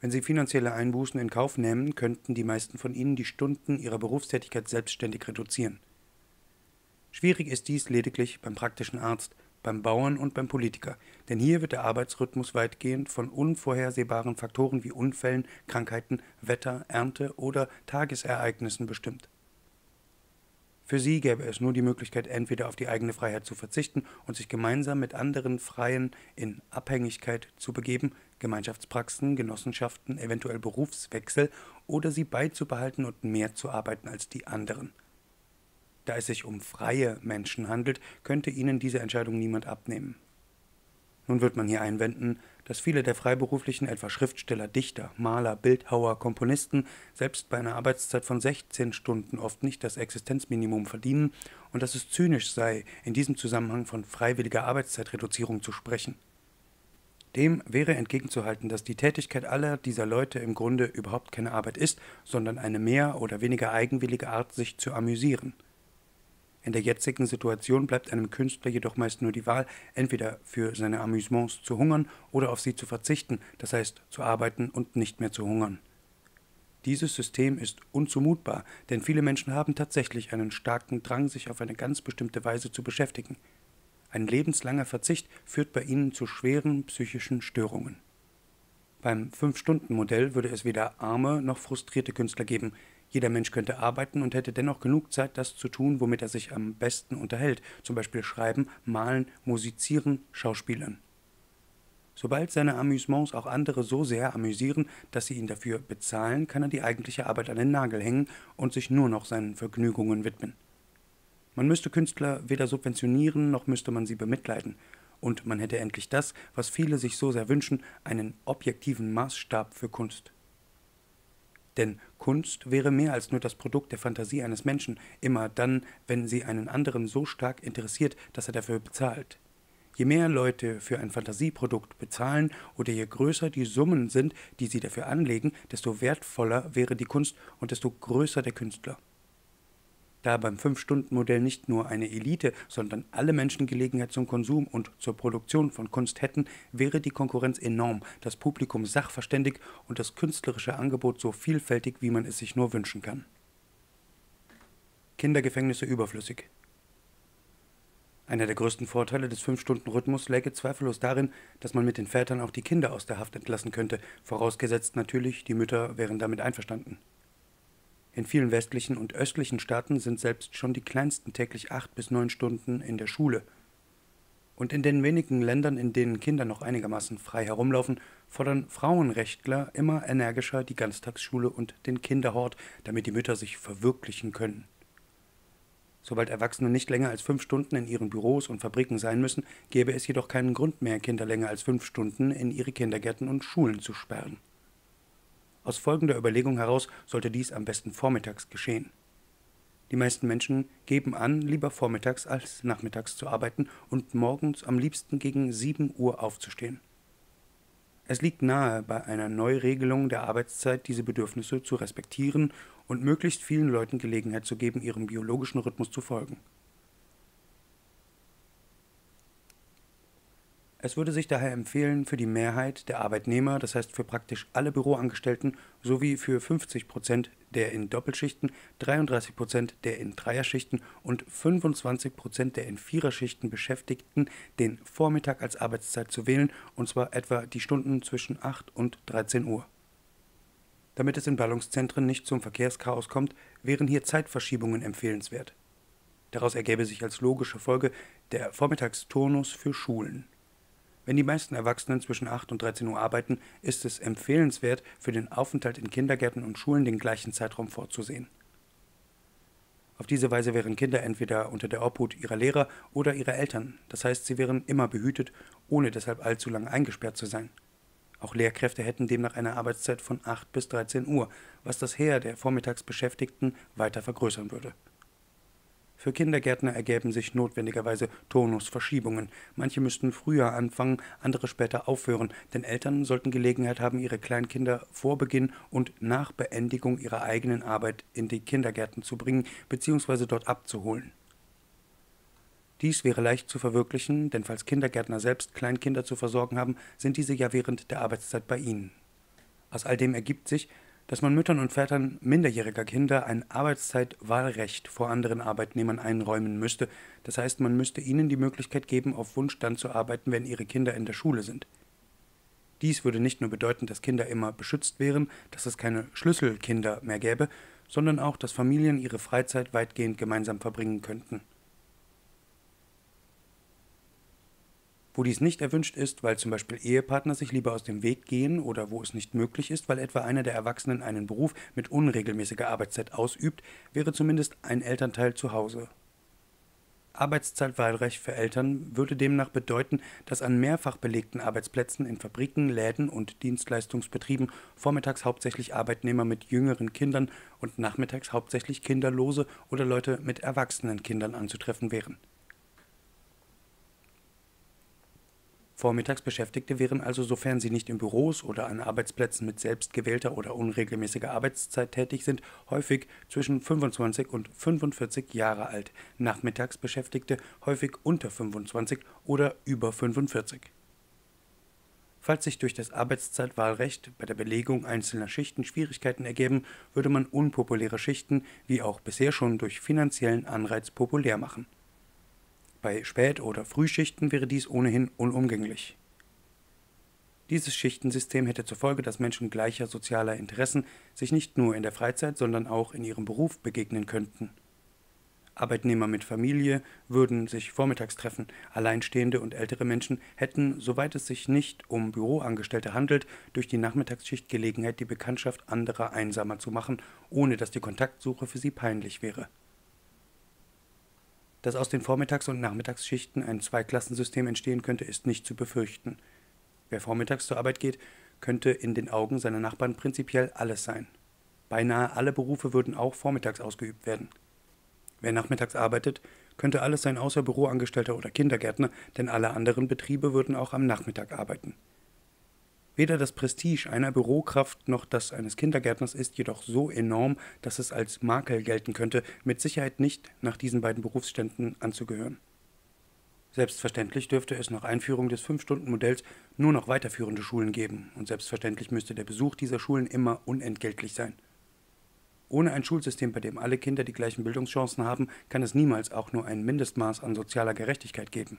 Wenn sie finanzielle Einbußen in Kauf nehmen, könnten die meisten von ihnen die Stunden ihrer Berufstätigkeit selbstständig reduzieren. Schwierig ist dies lediglich beim praktischen Arzt, beim Bauern und beim Politiker, denn hier wird der Arbeitsrhythmus weitgehend von unvorhersehbaren Faktoren wie Unfällen, Krankheiten, Wetter, Ernte oder Tagesereignissen bestimmt. Für sie gäbe es nur die Möglichkeit, entweder auf die eigene Freiheit zu verzichten und sich gemeinsam mit anderen Freien in Abhängigkeit zu begeben, Gemeinschaftspraxen, Genossenschaften, eventuell Berufswechsel, oder sie beizubehalten und mehr zu arbeiten als die anderen. Da es sich um freie Menschen handelt, könnte ihnen diese Entscheidung niemand abnehmen. Nun wird man hier einwenden, dass viele der Freiberuflichen, etwa Schriftsteller, Dichter, Maler, Bildhauer, Komponisten, selbst bei einer Arbeitszeit von 16 Stunden oft nicht das Existenzminimum verdienen und dass es zynisch sei, in diesem Zusammenhang von freiwilliger Arbeitszeitreduzierung zu sprechen. Dem wäre entgegenzuhalten, dass die Tätigkeit aller dieser Leute im Grunde überhaupt keine Arbeit ist, sondern eine mehr oder weniger eigenwillige Art, sich zu amüsieren – in der jetzigen Situation bleibt einem Künstler jedoch meist nur die Wahl, entweder für seine Amüsements zu hungern oder auf sie zu verzichten, das heißt zu arbeiten und nicht mehr zu hungern. Dieses System ist unzumutbar, denn viele Menschen haben tatsächlich einen starken Drang, sich auf eine ganz bestimmte Weise zu beschäftigen. Ein lebenslanger Verzicht führt bei ihnen zu schweren psychischen Störungen. Beim Fünf-Stunden-Modell würde es weder arme noch frustrierte Künstler geben, jeder Mensch könnte arbeiten und hätte dennoch genug Zeit, das zu tun, womit er sich am besten unterhält, zum Beispiel schreiben, malen, musizieren, schauspielern. Sobald seine Amüsements auch andere so sehr amüsieren, dass sie ihn dafür bezahlen, kann er die eigentliche Arbeit an den Nagel hängen und sich nur noch seinen Vergnügungen widmen. Man müsste Künstler weder subventionieren, noch müsste man sie bemitleiden, und man hätte endlich das, was viele sich so sehr wünschen, einen objektiven Maßstab für Kunst. Denn Kunst wäre mehr als nur das Produkt der Fantasie eines Menschen, immer dann, wenn sie einen anderen so stark interessiert, dass er dafür bezahlt. Je mehr Leute für ein Fantasieprodukt bezahlen oder je größer die Summen sind, die sie dafür anlegen, desto wertvoller wäre die Kunst und desto größer der Künstler. Da beim Fünf-Stunden-Modell nicht nur eine Elite, sondern alle Menschen Gelegenheit zum Konsum und zur Produktion von Kunst hätten, wäre die Konkurrenz enorm, das Publikum sachverständig und das künstlerische Angebot so vielfältig, wie man es sich nur wünschen kann. Kindergefängnisse überflüssig. Einer der größten Vorteile des Fünf-Stunden-Rhythmus läge zweifellos darin, dass man mit den Vätern auch die Kinder aus der Haft entlassen könnte, vorausgesetzt natürlich, die Mütter wären damit einverstanden. In vielen westlichen und östlichen Staaten sind selbst schon die Kleinsten täglich acht bis neun Stunden in der Schule. Und in den wenigen Ländern, in denen Kinder noch einigermaßen frei herumlaufen, fordern Frauenrechtler immer energischer die Ganztagsschule und den Kinderhort, damit die Mütter sich verwirklichen können. Sobald Erwachsene nicht länger als fünf Stunden in ihren Büros und Fabriken sein müssen, gäbe es jedoch keinen Grund mehr, Kinder länger als fünf Stunden in ihre Kindergärten und Schulen zu sperren. Aus folgender Überlegung heraus sollte dies am besten vormittags geschehen. Die meisten Menschen geben an, lieber vormittags als nachmittags zu arbeiten und morgens am liebsten gegen 7 Uhr aufzustehen. Es liegt nahe, bei einer Neuregelung der Arbeitszeit diese Bedürfnisse zu respektieren und möglichst vielen Leuten Gelegenheit zu geben, ihrem biologischen Rhythmus zu folgen. Es würde sich daher empfehlen, für die Mehrheit der Arbeitnehmer, das heißt für praktisch alle Büroangestellten sowie für 50 Prozent der in Doppelschichten, 33 Prozent der in Dreierschichten und 25 Prozent der in Viererschichten Beschäftigten, den Vormittag als Arbeitszeit zu wählen, und zwar etwa die Stunden zwischen 8 und 13 Uhr. Damit es in Ballungszentren nicht zum Verkehrschaos kommt, wären hier Zeitverschiebungen empfehlenswert. Daraus ergäbe sich als logische Folge der Vormittagsturnus für Schulen. Wenn die meisten Erwachsenen zwischen 8 und 13 Uhr arbeiten, ist es empfehlenswert, für den Aufenthalt in Kindergärten und Schulen den gleichen Zeitraum vorzusehen. Auf diese Weise wären Kinder entweder unter der Obhut ihrer Lehrer oder ihrer Eltern, das heißt, sie wären immer behütet, ohne deshalb allzu lange eingesperrt zu sein. Auch Lehrkräfte hätten demnach eine Arbeitszeit von 8 bis 13 Uhr, was das Heer der Vormittagsbeschäftigten weiter vergrößern würde. Für Kindergärtner ergäben sich notwendigerweise Turnusverschiebungen. Manche müssten früher anfangen, andere später aufhören, denn Eltern sollten Gelegenheit haben, ihre Kleinkinder vor Beginn und nach Beendigung ihrer eigenen Arbeit in die Kindergärten zu bringen bzw. dort abzuholen. Dies wäre leicht zu verwirklichen, denn falls Kindergärtner selbst Kleinkinder zu versorgen haben, sind diese ja während der Arbeitszeit bei ihnen. Aus all dem ergibt sich, dass man Müttern und Vätern minderjähriger Kinder ein Arbeitszeitwahlrecht vor anderen Arbeitnehmern einräumen müsste, das heißt man müsste ihnen die Möglichkeit geben, auf Wunsch dann zu arbeiten, wenn ihre Kinder in der Schule sind. Dies würde nicht nur bedeuten, dass Kinder immer beschützt wären, dass es keine Schlüsselkinder mehr gäbe, sondern auch, dass Familien ihre Freizeit weitgehend gemeinsam verbringen könnten. Wo dies nicht erwünscht ist, weil zum Beispiel Ehepartner sich lieber aus dem Weg gehen oder wo es nicht möglich ist, weil etwa einer der Erwachsenen einen Beruf mit unregelmäßiger Arbeitszeit ausübt, wäre zumindest ein Elternteil zu Hause. Arbeitszeitwahlrecht für Eltern würde demnach bedeuten, dass an mehrfach belegten Arbeitsplätzen in Fabriken, Läden und Dienstleistungsbetrieben vormittags hauptsächlich Arbeitnehmer mit jüngeren Kindern und nachmittags hauptsächlich Kinderlose oder Leute mit erwachsenen Kindern anzutreffen wären Vormittagsbeschäftigte wären also, sofern sie nicht in Büros oder an Arbeitsplätzen mit selbstgewählter oder unregelmäßiger Arbeitszeit tätig sind, häufig zwischen 25 und 45 Jahre alt, Nachmittagsbeschäftigte häufig unter 25 oder über 45. Falls sich durch das Arbeitszeitwahlrecht bei der Belegung einzelner Schichten Schwierigkeiten ergeben, würde man unpopuläre Schichten, wie auch bisher schon durch finanziellen Anreiz populär machen bei Spät- oder Frühschichten wäre dies ohnehin unumgänglich. Dieses Schichtensystem hätte zur Folge, dass Menschen gleicher sozialer Interessen sich nicht nur in der Freizeit, sondern auch in ihrem Beruf begegnen könnten. Arbeitnehmer mit Familie würden sich vormittags treffen, Alleinstehende und ältere Menschen hätten, soweit es sich nicht um Büroangestellte handelt, durch die Nachmittagsschicht Gelegenheit, die Bekanntschaft anderer einsamer zu machen, ohne dass die Kontaktsuche für sie peinlich wäre dass aus den Vormittags- und Nachmittagsschichten ein Zweiklassensystem entstehen könnte, ist nicht zu befürchten. Wer vormittags zur Arbeit geht, könnte in den Augen seiner Nachbarn prinzipiell alles sein. Beinahe alle Berufe würden auch vormittags ausgeübt werden. Wer nachmittags arbeitet, könnte alles sein außer Büroangestellter oder Kindergärtner, denn alle anderen Betriebe würden auch am Nachmittag arbeiten. Weder das Prestige einer Bürokraft noch das eines Kindergärtners ist jedoch so enorm, dass es als Makel gelten könnte, mit Sicherheit nicht nach diesen beiden Berufsständen anzugehören. Selbstverständlich dürfte es nach Einführung des Fünf-Stunden-Modells nur noch weiterführende Schulen geben, und selbstverständlich müsste der Besuch dieser Schulen immer unentgeltlich sein. Ohne ein Schulsystem, bei dem alle Kinder die gleichen Bildungschancen haben, kann es niemals auch nur ein Mindestmaß an sozialer Gerechtigkeit geben.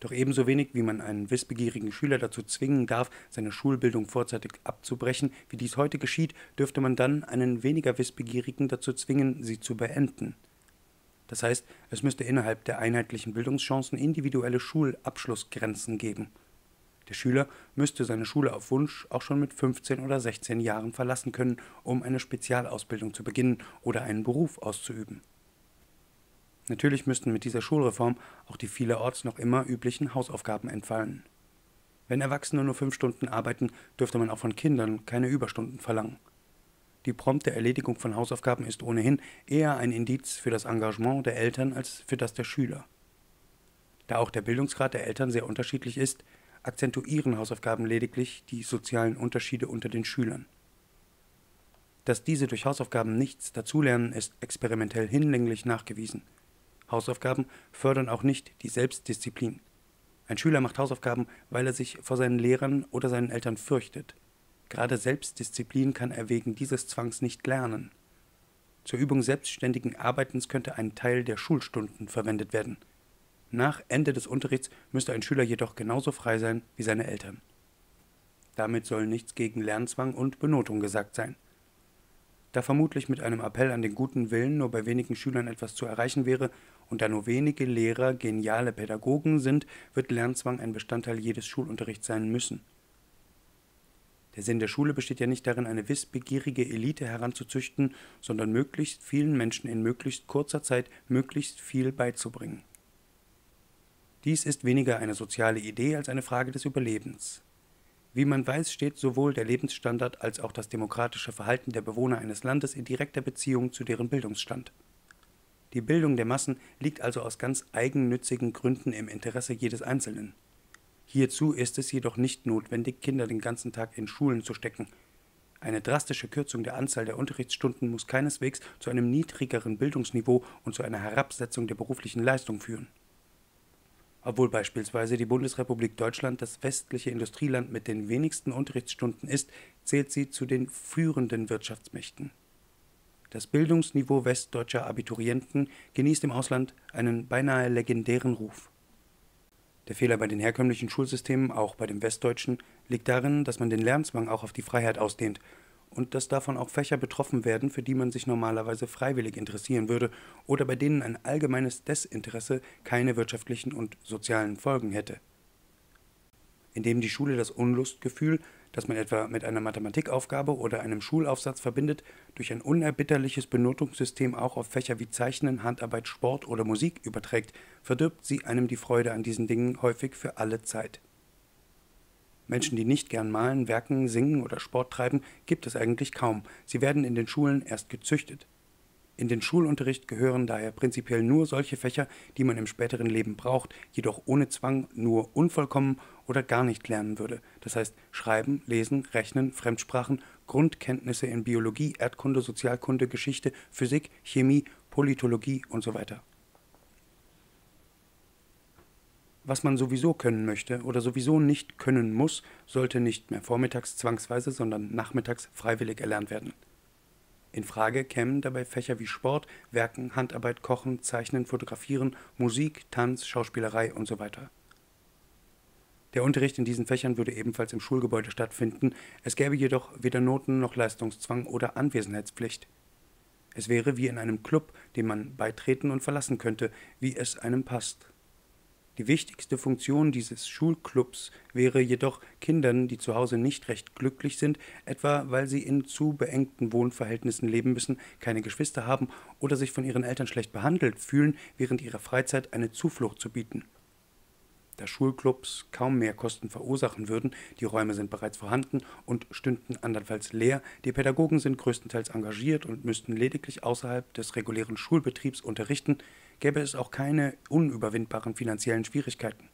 Doch ebenso wenig wie man einen wissbegierigen Schüler dazu zwingen darf, seine Schulbildung vorzeitig abzubrechen, wie dies heute geschieht, dürfte man dann einen weniger wissbegierigen dazu zwingen, sie zu beenden. Das heißt, es müsste innerhalb der einheitlichen Bildungschancen individuelle Schulabschlussgrenzen geben. Der Schüler müsste seine Schule auf Wunsch auch schon mit 15 oder 16 Jahren verlassen können, um eine Spezialausbildung zu beginnen oder einen Beruf auszuüben. Natürlich müssten mit dieser Schulreform auch die vielerorts noch immer üblichen Hausaufgaben entfallen. Wenn Erwachsene nur fünf Stunden arbeiten, dürfte man auch von Kindern keine Überstunden verlangen. Die prompte Erledigung von Hausaufgaben ist ohnehin eher ein Indiz für das Engagement der Eltern als für das der Schüler. Da auch der Bildungsgrad der Eltern sehr unterschiedlich ist, akzentuieren Hausaufgaben lediglich die sozialen Unterschiede unter den Schülern. Dass diese durch Hausaufgaben nichts dazulernen, ist experimentell hinlänglich nachgewiesen. Hausaufgaben fördern auch nicht die Selbstdisziplin. Ein Schüler macht Hausaufgaben, weil er sich vor seinen Lehrern oder seinen Eltern fürchtet. Gerade Selbstdisziplin kann er wegen dieses Zwangs nicht lernen. Zur Übung selbstständigen Arbeitens könnte ein Teil der Schulstunden verwendet werden. Nach Ende des Unterrichts müsste ein Schüler jedoch genauso frei sein wie seine Eltern. Damit soll nichts gegen Lernzwang und Benotung gesagt sein. Da vermutlich mit einem Appell an den guten Willen nur bei wenigen Schülern etwas zu erreichen wäre und da nur wenige Lehrer geniale Pädagogen sind, wird Lernzwang ein Bestandteil jedes Schulunterrichts sein müssen. Der Sinn der Schule besteht ja nicht darin, eine wissbegierige Elite heranzuzüchten, sondern möglichst vielen Menschen in möglichst kurzer Zeit möglichst viel beizubringen. Dies ist weniger eine soziale Idee als eine Frage des Überlebens. Wie man weiß, steht sowohl der Lebensstandard als auch das demokratische Verhalten der Bewohner eines Landes in direkter Beziehung zu deren Bildungsstand. Die Bildung der Massen liegt also aus ganz eigennützigen Gründen im Interesse jedes Einzelnen. Hierzu ist es jedoch nicht notwendig, Kinder den ganzen Tag in Schulen zu stecken. Eine drastische Kürzung der Anzahl der Unterrichtsstunden muss keineswegs zu einem niedrigeren Bildungsniveau und zu einer Herabsetzung der beruflichen Leistung führen obwohl beispielsweise die Bundesrepublik Deutschland das westliche Industrieland mit den wenigsten Unterrichtsstunden ist, zählt sie zu den führenden Wirtschaftsmächten. Das Bildungsniveau westdeutscher Abiturienten genießt im Ausland einen beinahe legendären Ruf. Der Fehler bei den herkömmlichen Schulsystemen, auch bei dem westdeutschen, liegt darin, dass man den Lernzwang auch auf die Freiheit ausdehnt und dass davon auch Fächer betroffen werden, für die man sich normalerweise freiwillig interessieren würde oder bei denen ein allgemeines Desinteresse keine wirtschaftlichen und sozialen Folgen hätte. Indem die Schule das Unlustgefühl, das man etwa mit einer Mathematikaufgabe oder einem Schulaufsatz verbindet, durch ein unerbitterliches Benotungssystem auch auf Fächer wie Zeichnen, Handarbeit, Sport oder Musik überträgt, verdirbt sie einem die Freude an diesen Dingen häufig für alle Zeit. Menschen, die nicht gern malen, werken, singen oder Sport treiben, gibt es eigentlich kaum. Sie werden in den Schulen erst gezüchtet. In den Schulunterricht gehören daher prinzipiell nur solche Fächer, die man im späteren Leben braucht, jedoch ohne Zwang nur unvollkommen oder gar nicht lernen würde. Das heißt Schreiben, Lesen, Rechnen, Fremdsprachen, Grundkenntnisse in Biologie, Erdkunde, Sozialkunde, Geschichte, Physik, Chemie, Politologie und so weiter. Was man sowieso können möchte oder sowieso nicht können muss, sollte nicht mehr vormittags zwangsweise, sondern nachmittags freiwillig erlernt werden. In Frage kämen dabei Fächer wie Sport, Werken, Handarbeit, Kochen, Zeichnen, Fotografieren, Musik, Tanz, Schauspielerei und so weiter. Der Unterricht in diesen Fächern würde ebenfalls im Schulgebäude stattfinden, es gäbe jedoch weder Noten noch Leistungszwang oder Anwesenheitspflicht. Es wäre wie in einem Club, dem man beitreten und verlassen könnte, wie es einem passt. Die wichtigste Funktion dieses Schulclubs wäre jedoch, Kindern, die zu Hause nicht recht glücklich sind, etwa weil sie in zu beengten Wohnverhältnissen leben müssen, keine Geschwister haben oder sich von ihren Eltern schlecht behandelt fühlen, während ihrer Freizeit eine Zuflucht zu bieten. Da Schulclubs kaum mehr Kosten verursachen würden, die Räume sind bereits vorhanden und stünden andernfalls leer, die Pädagogen sind größtenteils engagiert und müssten lediglich außerhalb des regulären Schulbetriebs unterrichten, gäbe es auch keine unüberwindbaren finanziellen Schwierigkeiten.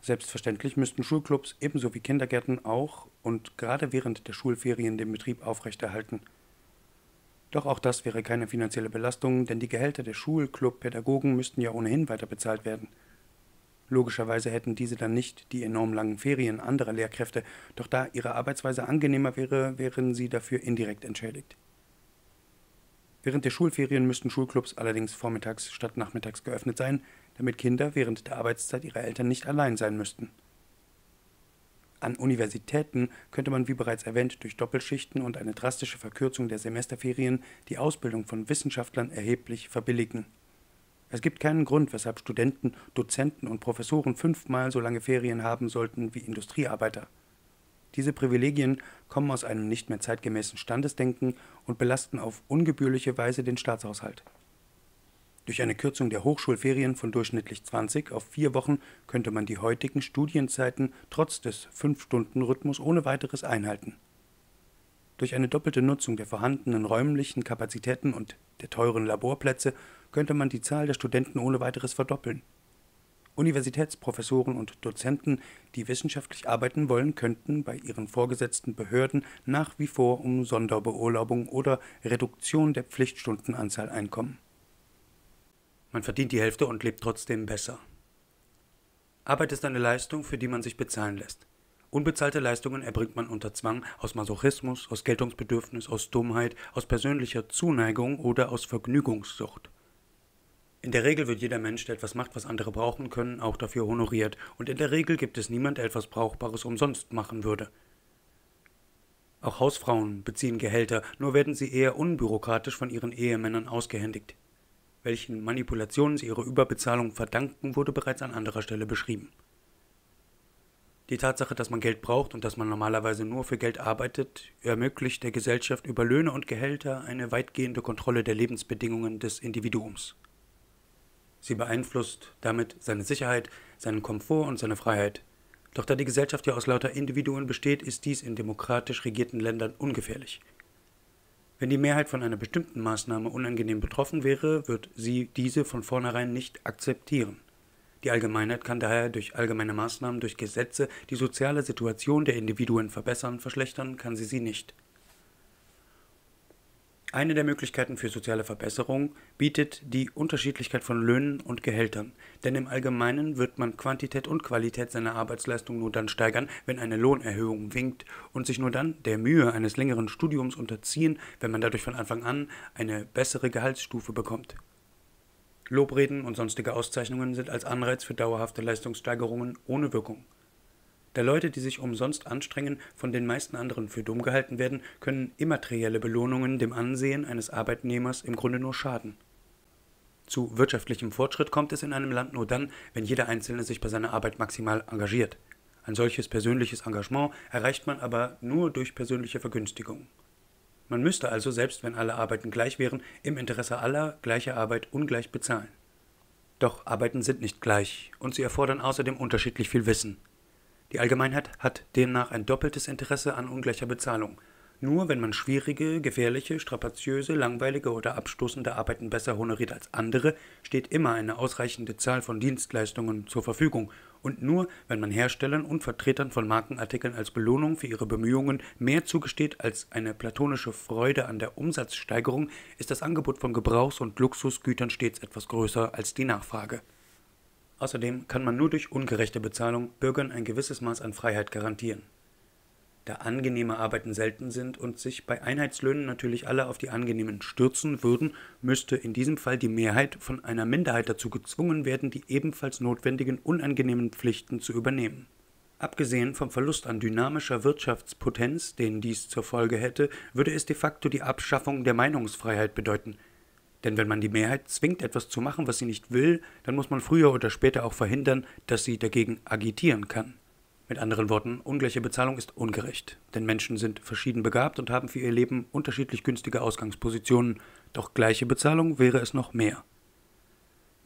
Selbstverständlich müssten Schulclubs ebenso wie Kindergärten auch und gerade während der Schulferien den Betrieb aufrechterhalten. Doch auch das wäre keine finanzielle Belastung, denn die Gehälter der Schulclubpädagogen müssten ja ohnehin weiter bezahlt werden. Logischerweise hätten diese dann nicht die enorm langen Ferien anderer Lehrkräfte, doch da ihre Arbeitsweise angenehmer wäre, wären sie dafür indirekt entschädigt. Während der Schulferien müssten Schulclubs allerdings vormittags statt nachmittags geöffnet sein, damit Kinder während der Arbeitszeit ihrer Eltern nicht allein sein müssten. An Universitäten könnte man, wie bereits erwähnt, durch Doppelschichten und eine drastische Verkürzung der Semesterferien die Ausbildung von Wissenschaftlern erheblich verbilligen. Es gibt keinen Grund, weshalb Studenten, Dozenten und Professoren fünfmal so lange Ferien haben sollten wie Industriearbeiter. Diese Privilegien kommen aus einem nicht mehr zeitgemäßen Standesdenken und belasten auf ungebührliche Weise den Staatshaushalt. Durch eine Kürzung der Hochschulferien von durchschnittlich 20 auf vier Wochen könnte man die heutigen Studienzeiten trotz des Fünf-Stunden-Rhythmus ohne weiteres einhalten. Durch eine doppelte Nutzung der vorhandenen räumlichen Kapazitäten und der teuren Laborplätze könnte man die Zahl der Studenten ohne weiteres verdoppeln. Universitätsprofessoren und Dozenten, die wissenschaftlich arbeiten wollen, könnten bei ihren vorgesetzten Behörden nach wie vor um Sonderbeurlaubung oder Reduktion der Pflichtstundenanzahl einkommen. Man verdient die Hälfte und lebt trotzdem besser. Arbeit ist eine Leistung, für die man sich bezahlen lässt. Unbezahlte Leistungen erbringt man unter Zwang aus Masochismus, aus Geltungsbedürfnis, aus Dummheit, aus persönlicher Zuneigung oder aus Vergnügungssucht. In der Regel wird jeder Mensch, der etwas macht, was andere brauchen können, auch dafür honoriert, und in der Regel gibt es niemand, der etwas Brauchbares umsonst machen würde. Auch Hausfrauen beziehen Gehälter, nur werden sie eher unbürokratisch von ihren Ehemännern ausgehändigt. Welchen Manipulationen sie ihre Überbezahlung verdanken, wurde bereits an anderer Stelle beschrieben. Die Tatsache, dass man Geld braucht und dass man normalerweise nur für Geld arbeitet, ermöglicht der Gesellschaft über Löhne und Gehälter eine weitgehende Kontrolle der Lebensbedingungen des Individuums. Sie beeinflusst damit seine Sicherheit, seinen Komfort und seine Freiheit. Doch da die Gesellschaft ja aus lauter Individuen besteht, ist dies in demokratisch regierten Ländern ungefährlich. Wenn die Mehrheit von einer bestimmten Maßnahme unangenehm betroffen wäre, wird sie diese von vornherein nicht akzeptieren. Die Allgemeinheit kann daher durch allgemeine Maßnahmen, durch Gesetze die soziale Situation der Individuen verbessern, verschlechtern kann sie sie nicht. Eine der Möglichkeiten für soziale Verbesserung bietet die Unterschiedlichkeit von Löhnen und Gehältern, denn im Allgemeinen wird man Quantität und Qualität seiner Arbeitsleistung nur dann steigern, wenn eine Lohnerhöhung winkt und sich nur dann der Mühe eines längeren Studiums unterziehen, wenn man dadurch von Anfang an eine bessere Gehaltsstufe bekommt. Lobreden und sonstige Auszeichnungen sind als Anreiz für dauerhafte Leistungssteigerungen ohne Wirkung. Da Leute, die sich umsonst anstrengen, von den meisten anderen für dumm gehalten werden, können immaterielle Belohnungen dem Ansehen eines Arbeitnehmers im Grunde nur schaden. Zu wirtschaftlichem Fortschritt kommt es in einem Land nur dann, wenn jeder Einzelne sich bei seiner Arbeit maximal engagiert. Ein solches persönliches Engagement erreicht man aber nur durch persönliche Vergünstigung. Man müsste also, selbst wenn alle Arbeiten gleich wären, im Interesse aller gleiche Arbeit ungleich bezahlen. Doch Arbeiten sind nicht gleich und sie erfordern außerdem unterschiedlich viel Wissen. Die Allgemeinheit hat demnach ein doppeltes Interesse an ungleicher Bezahlung. Nur wenn man schwierige, gefährliche, strapaziöse, langweilige oder abstoßende Arbeiten besser honoriert als andere, steht immer eine ausreichende Zahl von Dienstleistungen zur Verfügung. Und nur wenn man Herstellern und Vertretern von Markenartikeln als Belohnung für ihre Bemühungen mehr zugesteht als eine platonische Freude an der Umsatzsteigerung, ist das Angebot von Gebrauchs- und Luxusgütern stets etwas größer als die Nachfrage. Außerdem kann man nur durch ungerechte Bezahlung Bürgern ein gewisses Maß an Freiheit garantieren. Da angenehme Arbeiten selten sind und sich bei Einheitslöhnen natürlich alle auf die angenehmen stürzen würden, müsste in diesem Fall die Mehrheit von einer Minderheit dazu gezwungen werden, die ebenfalls notwendigen unangenehmen Pflichten zu übernehmen. Abgesehen vom Verlust an dynamischer Wirtschaftspotenz, den dies zur Folge hätte, würde es de facto die Abschaffung der Meinungsfreiheit bedeuten, denn wenn man die Mehrheit zwingt, etwas zu machen, was sie nicht will, dann muss man früher oder später auch verhindern, dass sie dagegen agitieren kann. Mit anderen Worten, ungleiche Bezahlung ist ungerecht, denn Menschen sind verschieden begabt und haben für ihr Leben unterschiedlich günstige Ausgangspositionen, doch gleiche Bezahlung wäre es noch mehr.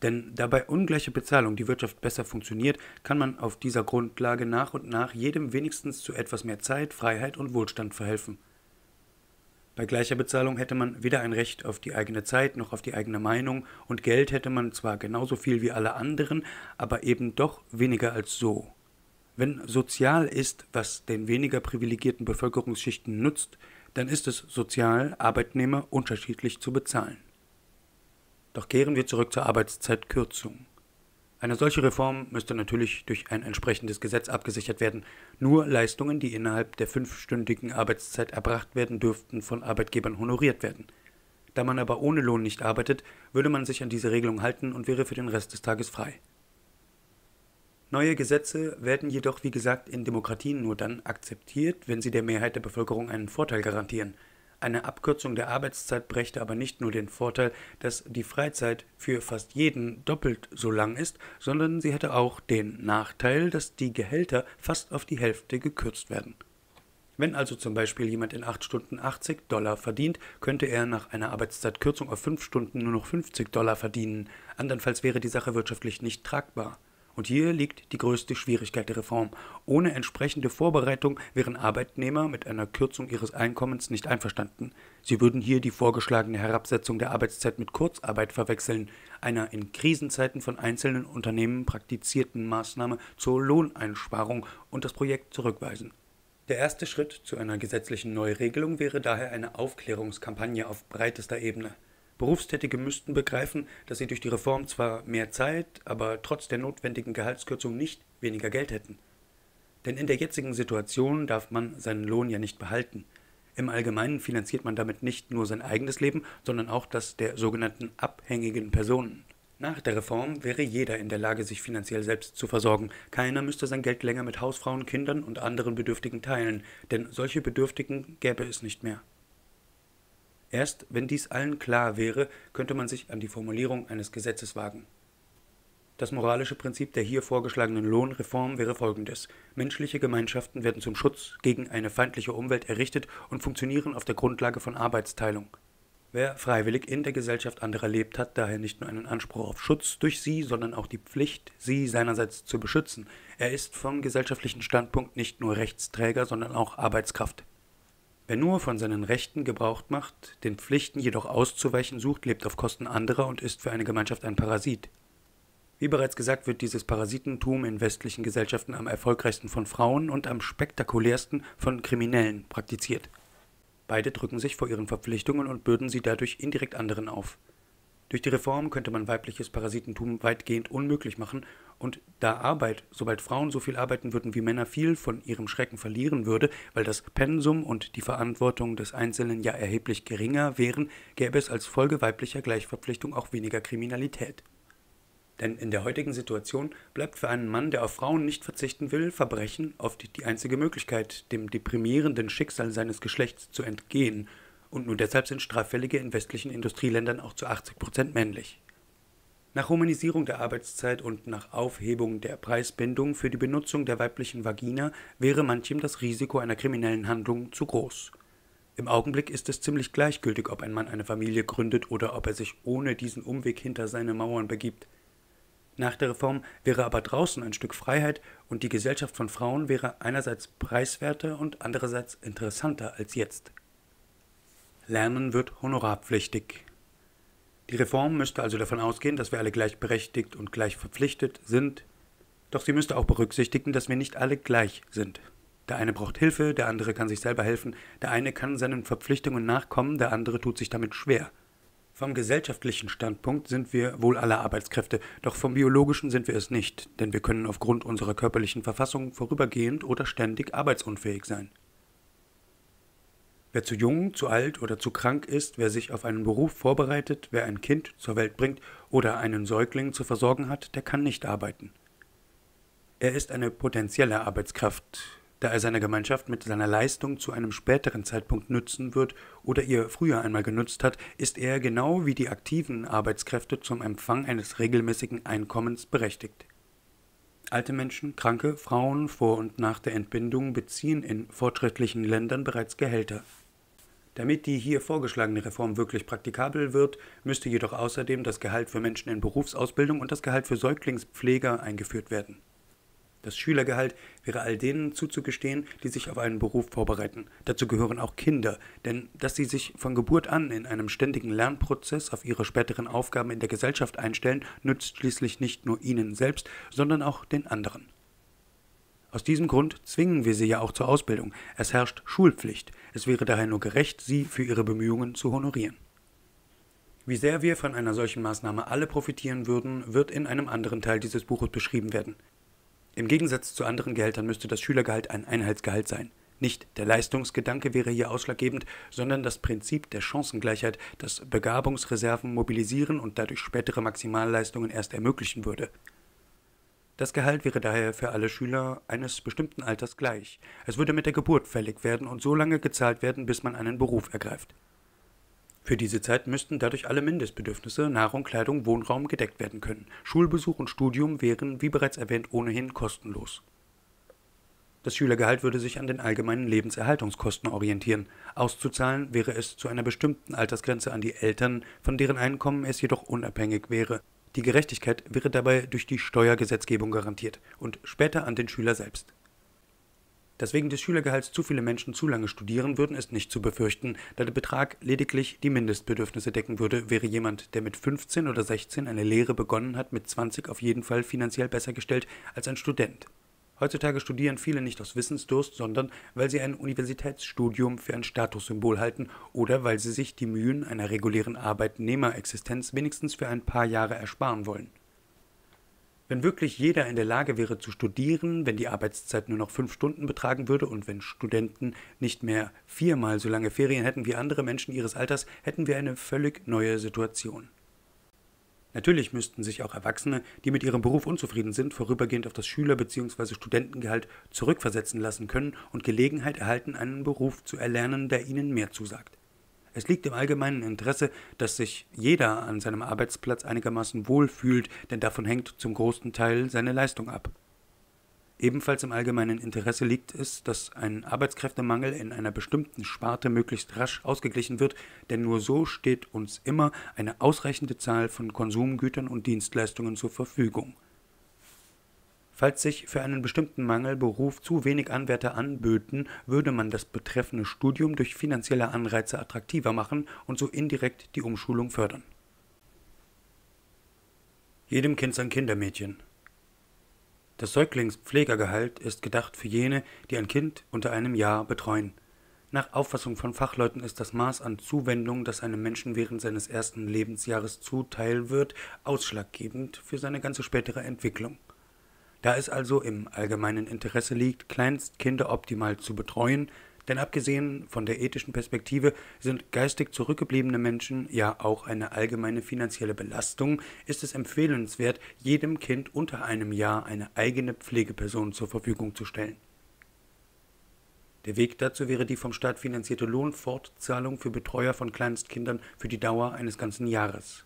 Denn da bei ungleicher Bezahlung die Wirtschaft besser funktioniert, kann man auf dieser Grundlage nach und nach jedem wenigstens zu etwas mehr Zeit, Freiheit und Wohlstand verhelfen. Bei gleicher Bezahlung hätte man weder ein Recht auf die eigene Zeit noch auf die eigene Meinung, und Geld hätte man zwar genauso viel wie alle anderen, aber eben doch weniger als so. Wenn sozial ist, was den weniger privilegierten Bevölkerungsschichten nutzt, dann ist es sozial, Arbeitnehmer unterschiedlich zu bezahlen. Doch kehren wir zurück zur Arbeitszeitkürzung. Eine solche Reform müsste natürlich durch ein entsprechendes Gesetz abgesichert werden. Nur Leistungen, die innerhalb der fünfstündigen Arbeitszeit erbracht werden, dürften von Arbeitgebern honoriert werden. Da man aber ohne Lohn nicht arbeitet, würde man sich an diese Regelung halten und wäre für den Rest des Tages frei. Neue Gesetze werden jedoch, wie gesagt, in Demokratien nur dann akzeptiert, wenn sie der Mehrheit der Bevölkerung einen Vorteil garantieren. Eine Abkürzung der Arbeitszeit brächte aber nicht nur den Vorteil, dass die Freizeit für fast jeden doppelt so lang ist, sondern sie hätte auch den Nachteil, dass die Gehälter fast auf die Hälfte gekürzt werden. Wenn also zum Beispiel jemand in acht Stunden 80 Dollar verdient, könnte er nach einer Arbeitszeitkürzung auf fünf Stunden nur noch 50 Dollar verdienen. Andernfalls wäre die Sache wirtschaftlich nicht tragbar. Und hier liegt die größte Schwierigkeit der Reform. Ohne entsprechende Vorbereitung wären Arbeitnehmer mit einer Kürzung ihres Einkommens nicht einverstanden. Sie würden hier die vorgeschlagene Herabsetzung der Arbeitszeit mit Kurzarbeit verwechseln, einer in Krisenzeiten von einzelnen Unternehmen praktizierten Maßnahme zur Lohneinsparung und das Projekt zurückweisen. Der erste Schritt zu einer gesetzlichen Neuregelung wäre daher eine Aufklärungskampagne auf breitester Ebene. Berufstätige müssten begreifen, dass sie durch die Reform zwar mehr Zeit, aber trotz der notwendigen Gehaltskürzung nicht weniger Geld hätten. Denn in der jetzigen Situation darf man seinen Lohn ja nicht behalten. Im Allgemeinen finanziert man damit nicht nur sein eigenes Leben, sondern auch das der sogenannten abhängigen Personen. Nach der Reform wäre jeder in der Lage, sich finanziell selbst zu versorgen. Keiner müsste sein Geld länger mit Hausfrauen, Kindern und anderen Bedürftigen teilen, denn solche Bedürftigen gäbe es nicht mehr. Erst wenn dies allen klar wäre, könnte man sich an die Formulierung eines Gesetzes wagen. Das moralische Prinzip der hier vorgeschlagenen Lohnreform wäre folgendes. Menschliche Gemeinschaften werden zum Schutz gegen eine feindliche Umwelt errichtet und funktionieren auf der Grundlage von Arbeitsteilung. Wer freiwillig in der Gesellschaft anderer lebt, hat daher nicht nur einen Anspruch auf Schutz durch sie, sondern auch die Pflicht, sie seinerseits zu beschützen. Er ist vom gesellschaftlichen Standpunkt nicht nur Rechtsträger, sondern auch Arbeitskraft. Wer nur von seinen Rechten Gebrauch macht, den Pflichten jedoch auszuweichen sucht, lebt auf Kosten anderer und ist für eine Gemeinschaft ein Parasit. Wie bereits gesagt, wird dieses Parasitentum in westlichen Gesellschaften am erfolgreichsten von Frauen und am spektakulärsten von Kriminellen praktiziert. Beide drücken sich vor ihren Verpflichtungen und bürden sie dadurch indirekt anderen auf. Durch die Reform könnte man weibliches Parasitentum weitgehend unmöglich machen, und da Arbeit, sobald Frauen so viel arbeiten würden wie Männer, viel von ihrem Schrecken verlieren würde, weil das Pensum und die Verantwortung des Einzelnen ja erheblich geringer wären, gäbe es als Folge weiblicher Gleichverpflichtung auch weniger Kriminalität. Denn in der heutigen Situation bleibt für einen Mann, der auf Frauen nicht verzichten will, Verbrechen oft die einzige Möglichkeit, dem deprimierenden Schicksal seines Geschlechts zu entgehen und nur deshalb sind Straffällige in westlichen Industrieländern auch zu 80 Prozent männlich. Nach Humanisierung der Arbeitszeit und nach Aufhebung der Preisbindung für die Benutzung der weiblichen Vagina wäre manchem das Risiko einer kriminellen Handlung zu groß. Im Augenblick ist es ziemlich gleichgültig, ob ein Mann eine Familie gründet oder ob er sich ohne diesen Umweg hinter seine Mauern begibt. Nach der Reform wäre aber draußen ein Stück Freiheit und die Gesellschaft von Frauen wäre einerseits preiswerter und andererseits interessanter als jetzt. Lernen wird honorarpflichtig. Die Reform müsste also davon ausgehen, dass wir alle gleichberechtigt und gleich verpflichtet sind, doch sie müsste auch berücksichtigen, dass wir nicht alle gleich sind. Der eine braucht Hilfe, der andere kann sich selber helfen, der eine kann seinen Verpflichtungen nachkommen, der andere tut sich damit schwer. Vom gesellschaftlichen Standpunkt sind wir wohl alle Arbeitskräfte, doch vom biologischen sind wir es nicht, denn wir können aufgrund unserer körperlichen Verfassung vorübergehend oder ständig arbeitsunfähig sein. Wer zu jung, zu alt oder zu krank ist, wer sich auf einen Beruf vorbereitet, wer ein Kind zur Welt bringt oder einen Säugling zu versorgen hat, der kann nicht arbeiten. Er ist eine potenzielle Arbeitskraft, da er seiner Gemeinschaft mit seiner Leistung zu einem späteren Zeitpunkt nützen wird oder ihr früher einmal genutzt hat, ist er genau wie die aktiven Arbeitskräfte zum Empfang eines regelmäßigen Einkommens berechtigt. Alte Menschen, Kranke, Frauen vor und nach der Entbindung beziehen in fortschrittlichen Ländern bereits Gehälter. Damit die hier vorgeschlagene Reform wirklich praktikabel wird, müsste jedoch außerdem das Gehalt für Menschen in Berufsausbildung und das Gehalt für Säuglingspfleger eingeführt werden. Das Schülergehalt wäre all denen zuzugestehen, die sich auf einen Beruf vorbereiten. Dazu gehören auch Kinder, denn dass sie sich von Geburt an in einem ständigen Lernprozess auf ihre späteren Aufgaben in der Gesellschaft einstellen, nützt schließlich nicht nur ihnen selbst, sondern auch den anderen. Aus diesem Grund zwingen wir sie ja auch zur Ausbildung. Es herrscht Schulpflicht. Es wäre daher nur gerecht, sie für ihre Bemühungen zu honorieren. Wie sehr wir von einer solchen Maßnahme alle profitieren würden, wird in einem anderen Teil dieses Buches beschrieben werden. Im Gegensatz zu anderen Gehältern müsste das Schülergehalt ein Einheitsgehalt sein. Nicht der Leistungsgedanke wäre hier ausschlaggebend, sondern das Prinzip der Chancengleichheit, das Begabungsreserven mobilisieren und dadurch spätere Maximalleistungen erst ermöglichen würde. Das Gehalt wäre daher für alle Schüler eines bestimmten Alters gleich. Es würde mit der Geburt fällig werden und so lange gezahlt werden, bis man einen Beruf ergreift. Für diese Zeit müssten dadurch alle Mindestbedürfnisse Nahrung, Kleidung, Wohnraum gedeckt werden können. Schulbesuch und Studium wären, wie bereits erwähnt, ohnehin kostenlos. Das Schülergehalt würde sich an den allgemeinen Lebenserhaltungskosten orientieren. Auszuzahlen wäre es zu einer bestimmten Altersgrenze an die Eltern, von deren Einkommen es jedoch unabhängig wäre. Die Gerechtigkeit wäre dabei durch die Steuergesetzgebung garantiert und später an den Schüler selbst. Dass wegen des Schülergehalts zu viele Menschen zu lange studieren würden, ist nicht zu befürchten, da der Betrag lediglich die Mindestbedürfnisse decken würde, wäre jemand, der mit 15 oder 16 eine Lehre begonnen hat, mit 20 auf jeden Fall finanziell besser gestellt als ein Student. Heutzutage studieren viele nicht aus Wissensdurst, sondern weil sie ein Universitätsstudium für ein Statussymbol halten oder weil sie sich die Mühen einer regulären Arbeitnehmerexistenz wenigstens für ein paar Jahre ersparen wollen. Wenn wirklich jeder in der Lage wäre zu studieren, wenn die Arbeitszeit nur noch fünf Stunden betragen würde und wenn Studenten nicht mehr viermal so lange Ferien hätten wie andere Menschen ihres Alters, hätten wir eine völlig neue Situation. Natürlich müssten sich auch Erwachsene, die mit ihrem Beruf unzufrieden sind, vorübergehend auf das Schüler- bzw. Studentengehalt zurückversetzen lassen können und Gelegenheit erhalten, einen Beruf zu erlernen, der ihnen mehr zusagt. Es liegt im allgemeinen Interesse, dass sich jeder an seinem Arbeitsplatz einigermaßen wohl fühlt, denn davon hängt zum großen Teil seine Leistung ab. Ebenfalls im allgemeinen Interesse liegt es, dass ein Arbeitskräftemangel in einer bestimmten Sparte möglichst rasch ausgeglichen wird, denn nur so steht uns immer eine ausreichende Zahl von Konsumgütern und Dienstleistungen zur Verfügung. Falls sich für einen bestimmten Mangelberuf zu wenig Anwärter anböten, würde man das betreffende Studium durch finanzielle Anreize attraktiver machen und so indirekt die Umschulung fördern. Jedem Kind sein Kindermädchen. Das Säuglingspflegergehalt ist gedacht für jene, die ein Kind unter einem Jahr betreuen. Nach Auffassung von Fachleuten ist das Maß an Zuwendung, das einem Menschen während seines ersten Lebensjahres zuteil wird, ausschlaggebend für seine ganze spätere Entwicklung. Da es also im allgemeinen Interesse liegt, Kleinstkinder optimal zu betreuen, denn abgesehen von der ethischen Perspektive sind geistig zurückgebliebene Menschen ja auch eine allgemeine finanzielle Belastung, ist es empfehlenswert, jedem Kind unter einem Jahr eine eigene Pflegeperson zur Verfügung zu stellen. Der Weg dazu wäre die vom Staat finanzierte Lohnfortzahlung für Betreuer von Kleinstkindern für die Dauer eines ganzen Jahres.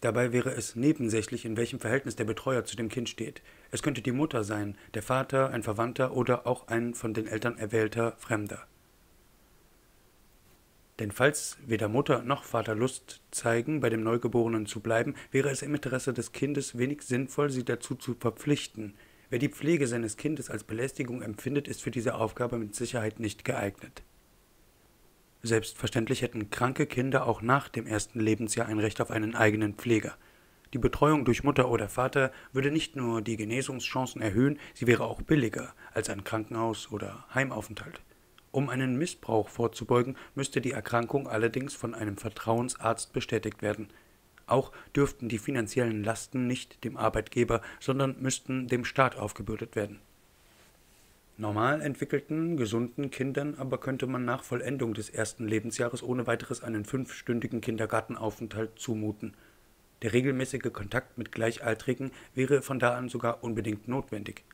Dabei wäre es nebensächlich, in welchem Verhältnis der Betreuer zu dem Kind steht. Es könnte die Mutter sein, der Vater, ein Verwandter oder auch ein von den Eltern erwählter Fremder. Denn falls weder Mutter noch Vater Lust zeigen, bei dem Neugeborenen zu bleiben, wäre es im Interesse des Kindes wenig sinnvoll, sie dazu zu verpflichten. Wer die Pflege seines Kindes als Belästigung empfindet, ist für diese Aufgabe mit Sicherheit nicht geeignet. Selbstverständlich hätten kranke Kinder auch nach dem ersten Lebensjahr ein Recht auf einen eigenen Pfleger. Die Betreuung durch Mutter oder Vater würde nicht nur die Genesungschancen erhöhen, sie wäre auch billiger als ein Krankenhaus- oder Heimaufenthalt. Um einen Missbrauch vorzubeugen, müsste die Erkrankung allerdings von einem Vertrauensarzt bestätigt werden. Auch dürften die finanziellen Lasten nicht dem Arbeitgeber, sondern müssten dem Staat aufgebürdet werden. Normal entwickelten, gesunden Kindern aber könnte man nach Vollendung des ersten Lebensjahres ohne weiteres einen fünfstündigen Kindergartenaufenthalt zumuten. Der regelmäßige Kontakt mit Gleichaltrigen wäre von da an sogar unbedingt notwendig.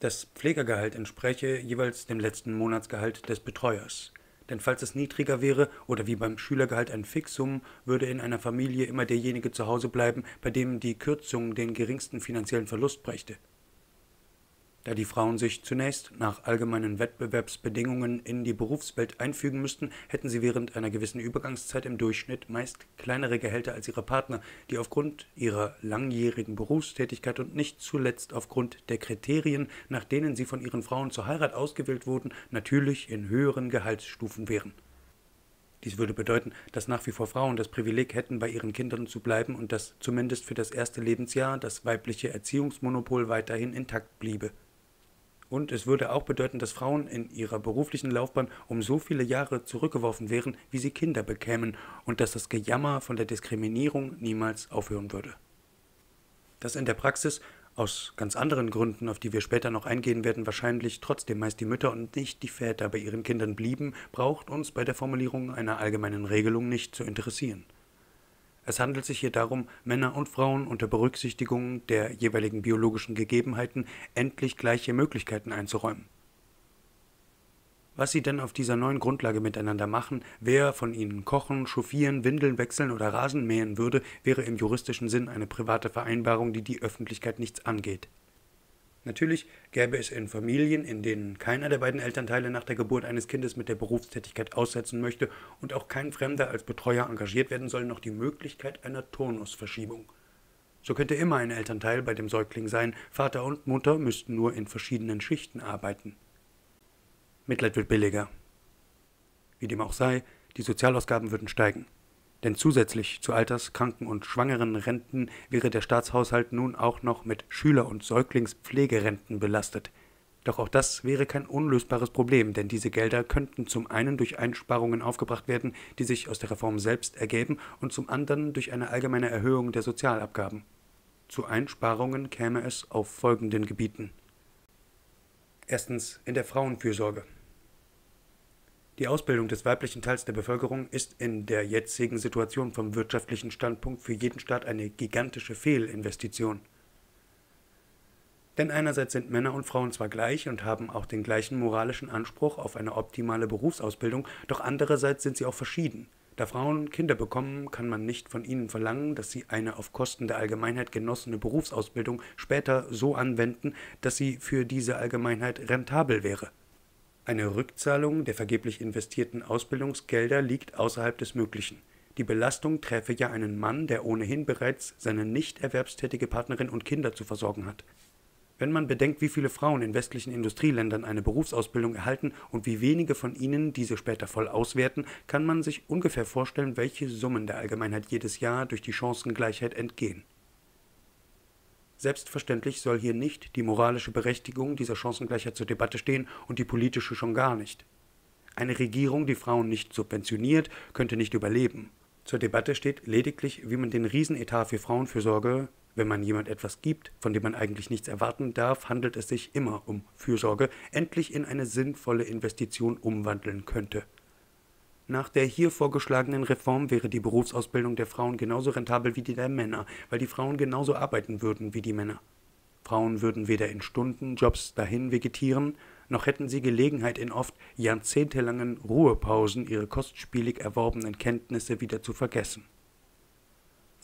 Das Pflegergehalt entspräche jeweils dem letzten Monatsgehalt des Betreuers. Denn falls es niedriger wäre oder wie beim Schülergehalt ein Fixum, würde in einer Familie immer derjenige zu Hause bleiben, bei dem die Kürzung den geringsten finanziellen Verlust brächte. Da die Frauen sich zunächst nach allgemeinen Wettbewerbsbedingungen in die Berufswelt einfügen müssten, hätten sie während einer gewissen Übergangszeit im Durchschnitt meist kleinere Gehälter als ihre Partner, die aufgrund ihrer langjährigen Berufstätigkeit und nicht zuletzt aufgrund der Kriterien, nach denen sie von ihren Frauen zur Heirat ausgewählt wurden, natürlich in höheren Gehaltsstufen wären Dies würde bedeuten, dass nach wie vor Frauen das Privileg hätten, bei ihren Kindern zu bleiben und dass zumindest für das erste Lebensjahr das weibliche Erziehungsmonopol weiterhin intakt bliebe. Und es würde auch bedeuten, dass Frauen in ihrer beruflichen Laufbahn um so viele Jahre zurückgeworfen wären, wie sie Kinder bekämen, und dass das Gejammer von der Diskriminierung niemals aufhören würde. Dass in der Praxis aus ganz anderen Gründen, auf die wir später noch eingehen werden, wahrscheinlich trotzdem meist die Mütter und nicht die Väter bei ihren Kindern blieben, braucht uns bei der Formulierung einer allgemeinen Regelung nicht zu interessieren. Es handelt sich hier darum, Männer und Frauen unter Berücksichtigung der jeweiligen biologischen Gegebenheiten endlich gleiche Möglichkeiten einzuräumen. Was sie denn auf dieser neuen Grundlage miteinander machen, wer von ihnen kochen, chauffieren, Windeln wechseln oder Rasen mähen würde, wäre im juristischen Sinn eine private Vereinbarung, die die Öffentlichkeit nichts angeht. Natürlich gäbe es in Familien, in denen keiner der beiden Elternteile nach der Geburt eines Kindes mit der Berufstätigkeit aussetzen möchte und auch kein Fremder als Betreuer engagiert werden soll, noch die Möglichkeit einer Turnusverschiebung. So könnte immer ein Elternteil bei dem Säugling sein, Vater und Mutter müssten nur in verschiedenen Schichten arbeiten. Mitleid wird billiger. Wie dem auch sei, die Sozialausgaben würden steigen. Denn zusätzlich zu Alters-, Kranken- und Schwangerenrenten wäre der Staatshaushalt nun auch noch mit Schüler- und Säuglingspflegerenten belastet. Doch auch das wäre kein unlösbares Problem, denn diese Gelder könnten zum einen durch Einsparungen aufgebracht werden, die sich aus der Reform selbst ergäben, und zum anderen durch eine allgemeine Erhöhung der Sozialabgaben. Zu Einsparungen käme es auf folgenden Gebieten. Erstens in der Frauenfürsorge. Die Ausbildung des weiblichen Teils der Bevölkerung ist in der jetzigen Situation vom wirtschaftlichen Standpunkt für jeden Staat eine gigantische Fehlinvestition. Denn einerseits sind Männer und Frauen zwar gleich und haben auch den gleichen moralischen Anspruch auf eine optimale Berufsausbildung, doch andererseits sind sie auch verschieden. Da Frauen Kinder bekommen, kann man nicht von ihnen verlangen, dass sie eine auf Kosten der Allgemeinheit genossene Berufsausbildung später so anwenden, dass sie für diese Allgemeinheit rentabel wäre. Eine Rückzahlung der vergeblich investierten Ausbildungsgelder liegt außerhalb des Möglichen. Die Belastung träfe ja einen Mann, der ohnehin bereits seine nicht erwerbstätige Partnerin und Kinder zu versorgen hat. Wenn man bedenkt, wie viele Frauen in westlichen Industrieländern eine Berufsausbildung erhalten und wie wenige von ihnen diese später voll auswerten, kann man sich ungefähr vorstellen, welche Summen der Allgemeinheit jedes Jahr durch die Chancengleichheit entgehen. Selbstverständlich soll hier nicht die moralische Berechtigung dieser Chancengleichheit zur Debatte stehen und die politische schon gar nicht. Eine Regierung, die Frauen nicht subventioniert, könnte nicht überleben. Zur Debatte steht lediglich, wie man den Riesenetat für Frauenfürsorge wenn man jemand etwas gibt, von dem man eigentlich nichts erwarten darf, handelt es sich immer um Fürsorge, endlich in eine sinnvolle Investition umwandeln könnte. Nach der hier vorgeschlagenen Reform wäre die Berufsausbildung der Frauen genauso rentabel wie die der Männer, weil die Frauen genauso arbeiten würden wie die Männer. Frauen würden weder in Stundenjobs dahin vegetieren, noch hätten sie Gelegenheit, in oft jahrzehntelangen Ruhepausen ihre kostspielig erworbenen Kenntnisse wieder zu vergessen.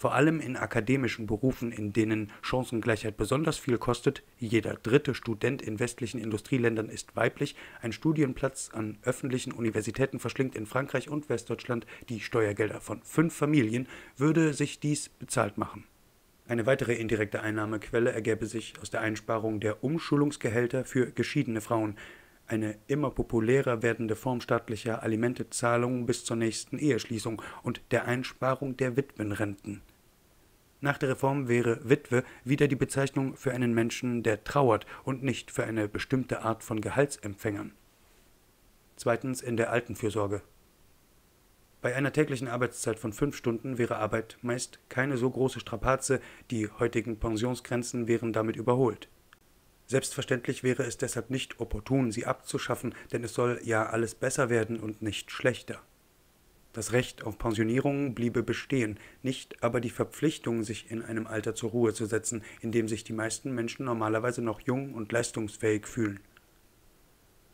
Vor allem in akademischen Berufen, in denen Chancengleichheit besonders viel kostet, jeder dritte Student in westlichen Industrieländern ist weiblich, ein Studienplatz an öffentlichen Universitäten verschlingt in Frankreich und Westdeutschland die Steuergelder von fünf Familien, würde sich dies bezahlt machen. Eine weitere indirekte Einnahmequelle ergäbe sich aus der Einsparung der Umschulungsgehälter für geschiedene Frauen, eine immer populärer werdende Form staatlicher Alimentezahlungen bis zur nächsten Eheschließung und der Einsparung der Witwenrenten. Nach der Reform wäre Witwe wieder die Bezeichnung für einen Menschen, der trauert und nicht für eine bestimmte Art von Gehaltsempfängern. Zweitens in der Altenfürsorge. Bei einer täglichen Arbeitszeit von fünf Stunden wäre Arbeit meist keine so große Strapaze, die heutigen Pensionsgrenzen wären damit überholt. Selbstverständlich wäre es deshalb nicht opportun, sie abzuschaffen, denn es soll ja alles besser werden und nicht schlechter. Das Recht auf Pensionierung bliebe bestehen, nicht aber die Verpflichtung, sich in einem Alter zur Ruhe zu setzen, in dem sich die meisten Menschen normalerweise noch jung und leistungsfähig fühlen.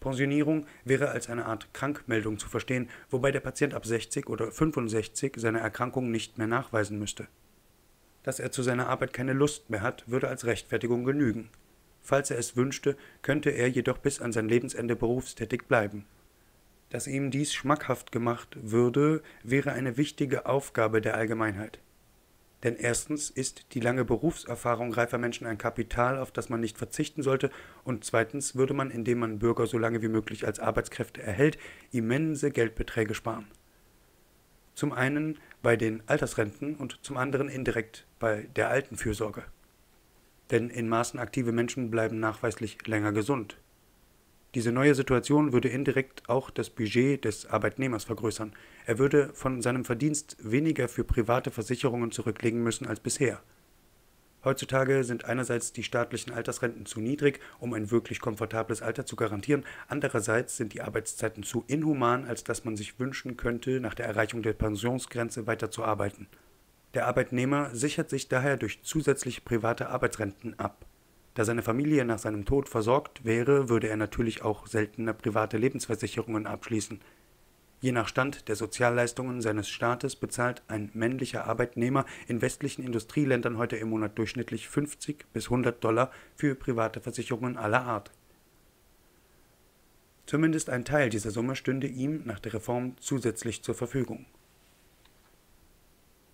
Pensionierung wäre als eine Art Krankmeldung zu verstehen, wobei der Patient ab 60 oder 65 seine Erkrankung nicht mehr nachweisen müsste. Dass er zu seiner Arbeit keine Lust mehr hat, würde als Rechtfertigung genügen. Falls er es wünschte, könnte er jedoch bis an sein Lebensende berufstätig bleiben. Dass ihm dies schmackhaft gemacht würde, wäre eine wichtige Aufgabe der Allgemeinheit. Denn erstens ist die lange Berufserfahrung reifer Menschen ein Kapital, auf das man nicht verzichten sollte, und zweitens würde man, indem man Bürger so lange wie möglich als Arbeitskräfte erhält, immense Geldbeträge sparen. Zum einen bei den Altersrenten und zum anderen indirekt bei der Altenfürsorge. Denn in Maßen aktive Menschen bleiben nachweislich länger gesund. Diese neue Situation würde indirekt auch das Budget des Arbeitnehmers vergrößern. Er würde von seinem Verdienst weniger für private Versicherungen zurücklegen müssen als bisher. Heutzutage sind einerseits die staatlichen Altersrenten zu niedrig, um ein wirklich komfortables Alter zu garantieren, andererseits sind die Arbeitszeiten zu inhuman, als dass man sich wünschen könnte, nach der Erreichung der Pensionsgrenze weiterzuarbeiten. Der Arbeitnehmer sichert sich daher durch zusätzliche private Arbeitsrenten ab. Da seine Familie nach seinem Tod versorgt wäre, würde er natürlich auch seltener private Lebensversicherungen abschließen Je nach Stand der Sozialleistungen seines Staates bezahlt ein männlicher Arbeitnehmer in westlichen Industrieländern heute im Monat durchschnittlich 50 bis 100 Dollar für private Versicherungen aller Art. Zumindest ein Teil dieser Summe stünde ihm nach der Reform zusätzlich zur Verfügung.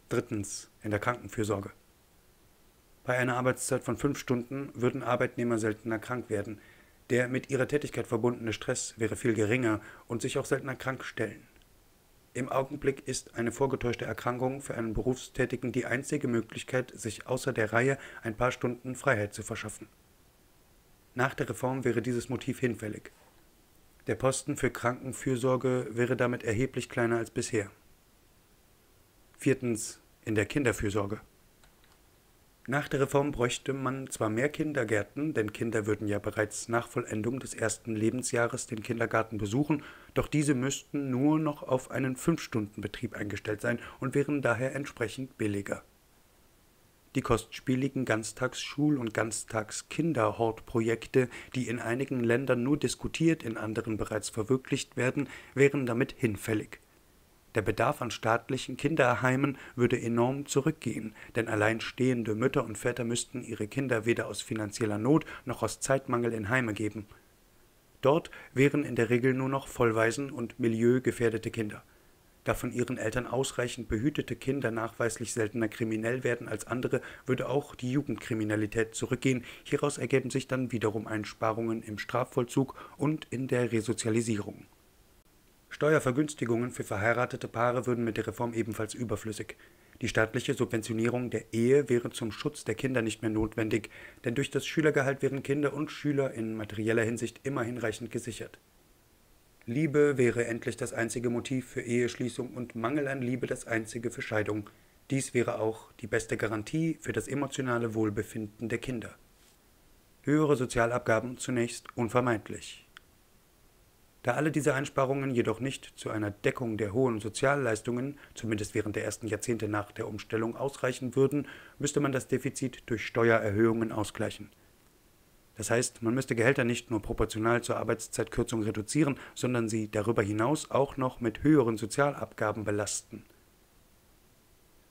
Drittens in der Krankenfürsorge. Bei einer Arbeitszeit von fünf Stunden würden Arbeitnehmer seltener krank werden, der mit ihrer Tätigkeit verbundene Stress wäre viel geringer und sich auch seltener krank stellen. Im Augenblick ist eine vorgetäuschte Erkrankung für einen Berufstätigen die einzige Möglichkeit, sich außer der Reihe ein paar Stunden Freiheit zu verschaffen. Nach der Reform wäre dieses Motiv hinfällig. Der Posten für Krankenfürsorge wäre damit erheblich kleiner als bisher. Viertens in der Kinderfürsorge. Nach der Reform bräuchte man zwar mehr Kindergärten, denn Kinder würden ja bereits nach Vollendung des ersten Lebensjahres den Kindergarten besuchen, doch diese müssten nur noch auf einen Fünf-Stunden-Betrieb eingestellt sein und wären daher entsprechend billiger. Die kostspieligen Ganztagsschul- und Ganztagskinderhortprojekte, die in einigen Ländern nur diskutiert, in anderen bereits verwirklicht werden, wären damit hinfällig der Bedarf an staatlichen Kinderheimen würde enorm zurückgehen, denn alleinstehende Mütter und Väter müssten ihre Kinder weder aus finanzieller Not noch aus Zeitmangel in Heime geben. Dort wären in der Regel nur noch Vollwaisen und milieugefährdete Kinder. Da von ihren Eltern ausreichend behütete Kinder nachweislich seltener kriminell werden als andere, würde auch die Jugendkriminalität zurückgehen. Hieraus ergeben sich dann wiederum Einsparungen im Strafvollzug und in der Resozialisierung Steuervergünstigungen für verheiratete Paare würden mit der Reform ebenfalls überflüssig. Die staatliche Subventionierung der Ehe wäre zum Schutz der Kinder nicht mehr notwendig, denn durch das Schülergehalt wären Kinder und Schüler in materieller Hinsicht immer hinreichend gesichert. Liebe wäre endlich das einzige Motiv für Eheschließung und Mangel an Liebe das einzige für Scheidung. Dies wäre auch die beste Garantie für das emotionale Wohlbefinden der Kinder. Höhere Sozialabgaben zunächst unvermeidlich. Da alle diese Einsparungen jedoch nicht zu einer Deckung der hohen Sozialleistungen, zumindest während der ersten Jahrzehnte nach der Umstellung, ausreichen würden, müsste man das Defizit durch Steuererhöhungen ausgleichen. Das heißt, man müsste Gehälter nicht nur proportional zur Arbeitszeitkürzung reduzieren, sondern sie darüber hinaus auch noch mit höheren Sozialabgaben belasten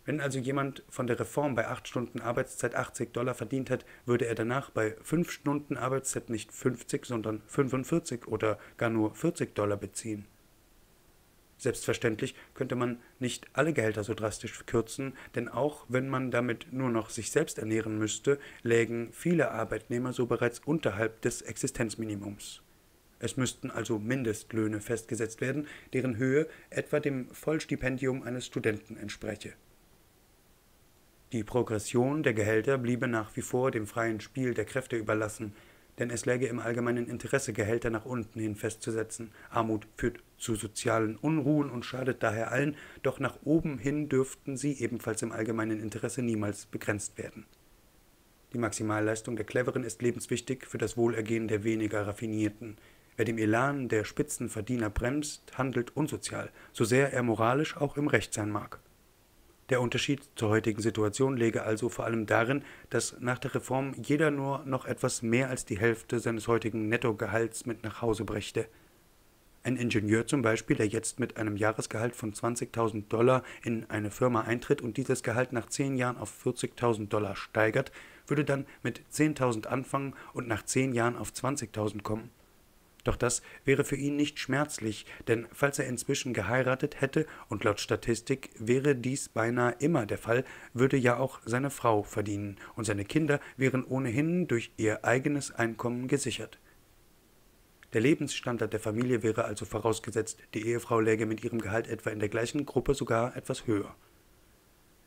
wenn also jemand von der Reform bei 8 Stunden Arbeitszeit 80 Dollar verdient hat, würde er danach bei 5 Stunden Arbeitszeit nicht 50, sondern 45 oder gar nur 40 Dollar beziehen. Selbstverständlich könnte man nicht alle Gehälter so drastisch kürzen, denn auch wenn man damit nur noch sich selbst ernähren müsste, lägen viele Arbeitnehmer so bereits unterhalb des Existenzminimums. Es müssten also Mindestlöhne festgesetzt werden, deren Höhe etwa dem Vollstipendium eines Studenten entspreche. Die Progression der Gehälter bliebe nach wie vor dem freien Spiel der Kräfte überlassen, denn es läge im allgemeinen Interesse, Gehälter nach unten hin festzusetzen. Armut führt zu sozialen Unruhen und schadet daher allen, doch nach oben hin dürften sie ebenfalls im allgemeinen Interesse niemals begrenzt werden. Die Maximalleistung der Cleveren ist lebenswichtig für das Wohlergehen der weniger Raffinierten. Wer dem Elan der Spitzenverdiener bremst, handelt unsozial, so sehr er moralisch auch im Recht sein mag. Der Unterschied zur heutigen Situation läge also vor allem darin, dass nach der Reform jeder nur noch etwas mehr als die Hälfte seines heutigen Nettogehalts mit nach Hause brächte. Ein Ingenieur zum Beispiel, der jetzt mit einem Jahresgehalt von 20.000 Dollar in eine Firma eintritt und dieses Gehalt nach zehn Jahren auf 40.000 Dollar steigert, würde dann mit 10.000 anfangen und nach zehn Jahren auf 20.000 kommen. Doch das wäre für ihn nicht schmerzlich, denn falls er inzwischen geheiratet hätte, und laut Statistik wäre dies beinahe immer der Fall, würde ja auch seine Frau verdienen, und seine Kinder wären ohnehin durch ihr eigenes Einkommen gesichert. Der Lebensstandard der Familie wäre also vorausgesetzt, die Ehefrau läge mit ihrem Gehalt etwa in der gleichen Gruppe sogar etwas höher.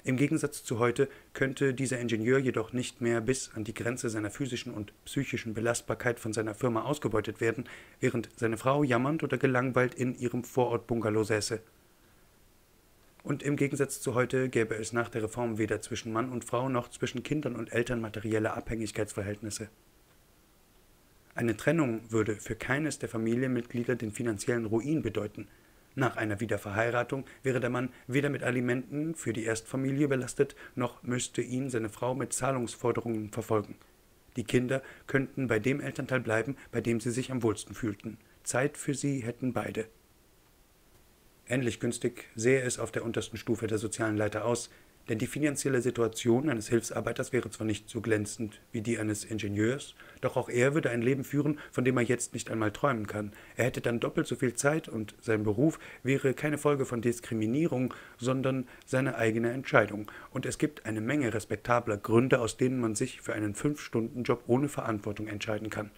Im Gegensatz zu heute könnte dieser Ingenieur jedoch nicht mehr bis an die Grenze seiner physischen und psychischen Belastbarkeit von seiner Firma ausgebeutet werden, während seine Frau jammernd oder gelangweilt in ihrem Vorort-Bungalow säße. Und im Gegensatz zu heute gäbe es nach der Reform weder zwischen Mann und Frau noch zwischen Kindern und Eltern materielle Abhängigkeitsverhältnisse. Eine Trennung würde für keines der Familienmitglieder den finanziellen Ruin bedeuten – nach einer Wiederverheiratung wäre der Mann weder mit Alimenten für die Erstfamilie belastet, noch müsste ihn seine Frau mit Zahlungsforderungen verfolgen. Die Kinder könnten bei dem Elternteil bleiben, bei dem sie sich am wohlsten fühlten. Zeit für sie hätten beide. Ähnlich günstig sähe es auf der untersten Stufe der sozialen Leiter aus, denn die finanzielle Situation eines Hilfsarbeiters wäre zwar nicht so glänzend wie die eines Ingenieurs, doch auch er würde ein Leben führen, von dem er jetzt nicht einmal träumen kann. Er hätte dann doppelt so viel Zeit und sein Beruf wäre keine Folge von Diskriminierung, sondern seine eigene Entscheidung. Und es gibt eine Menge respektabler Gründe, aus denen man sich für einen Fünf-Stunden-Job ohne Verantwortung entscheiden kann.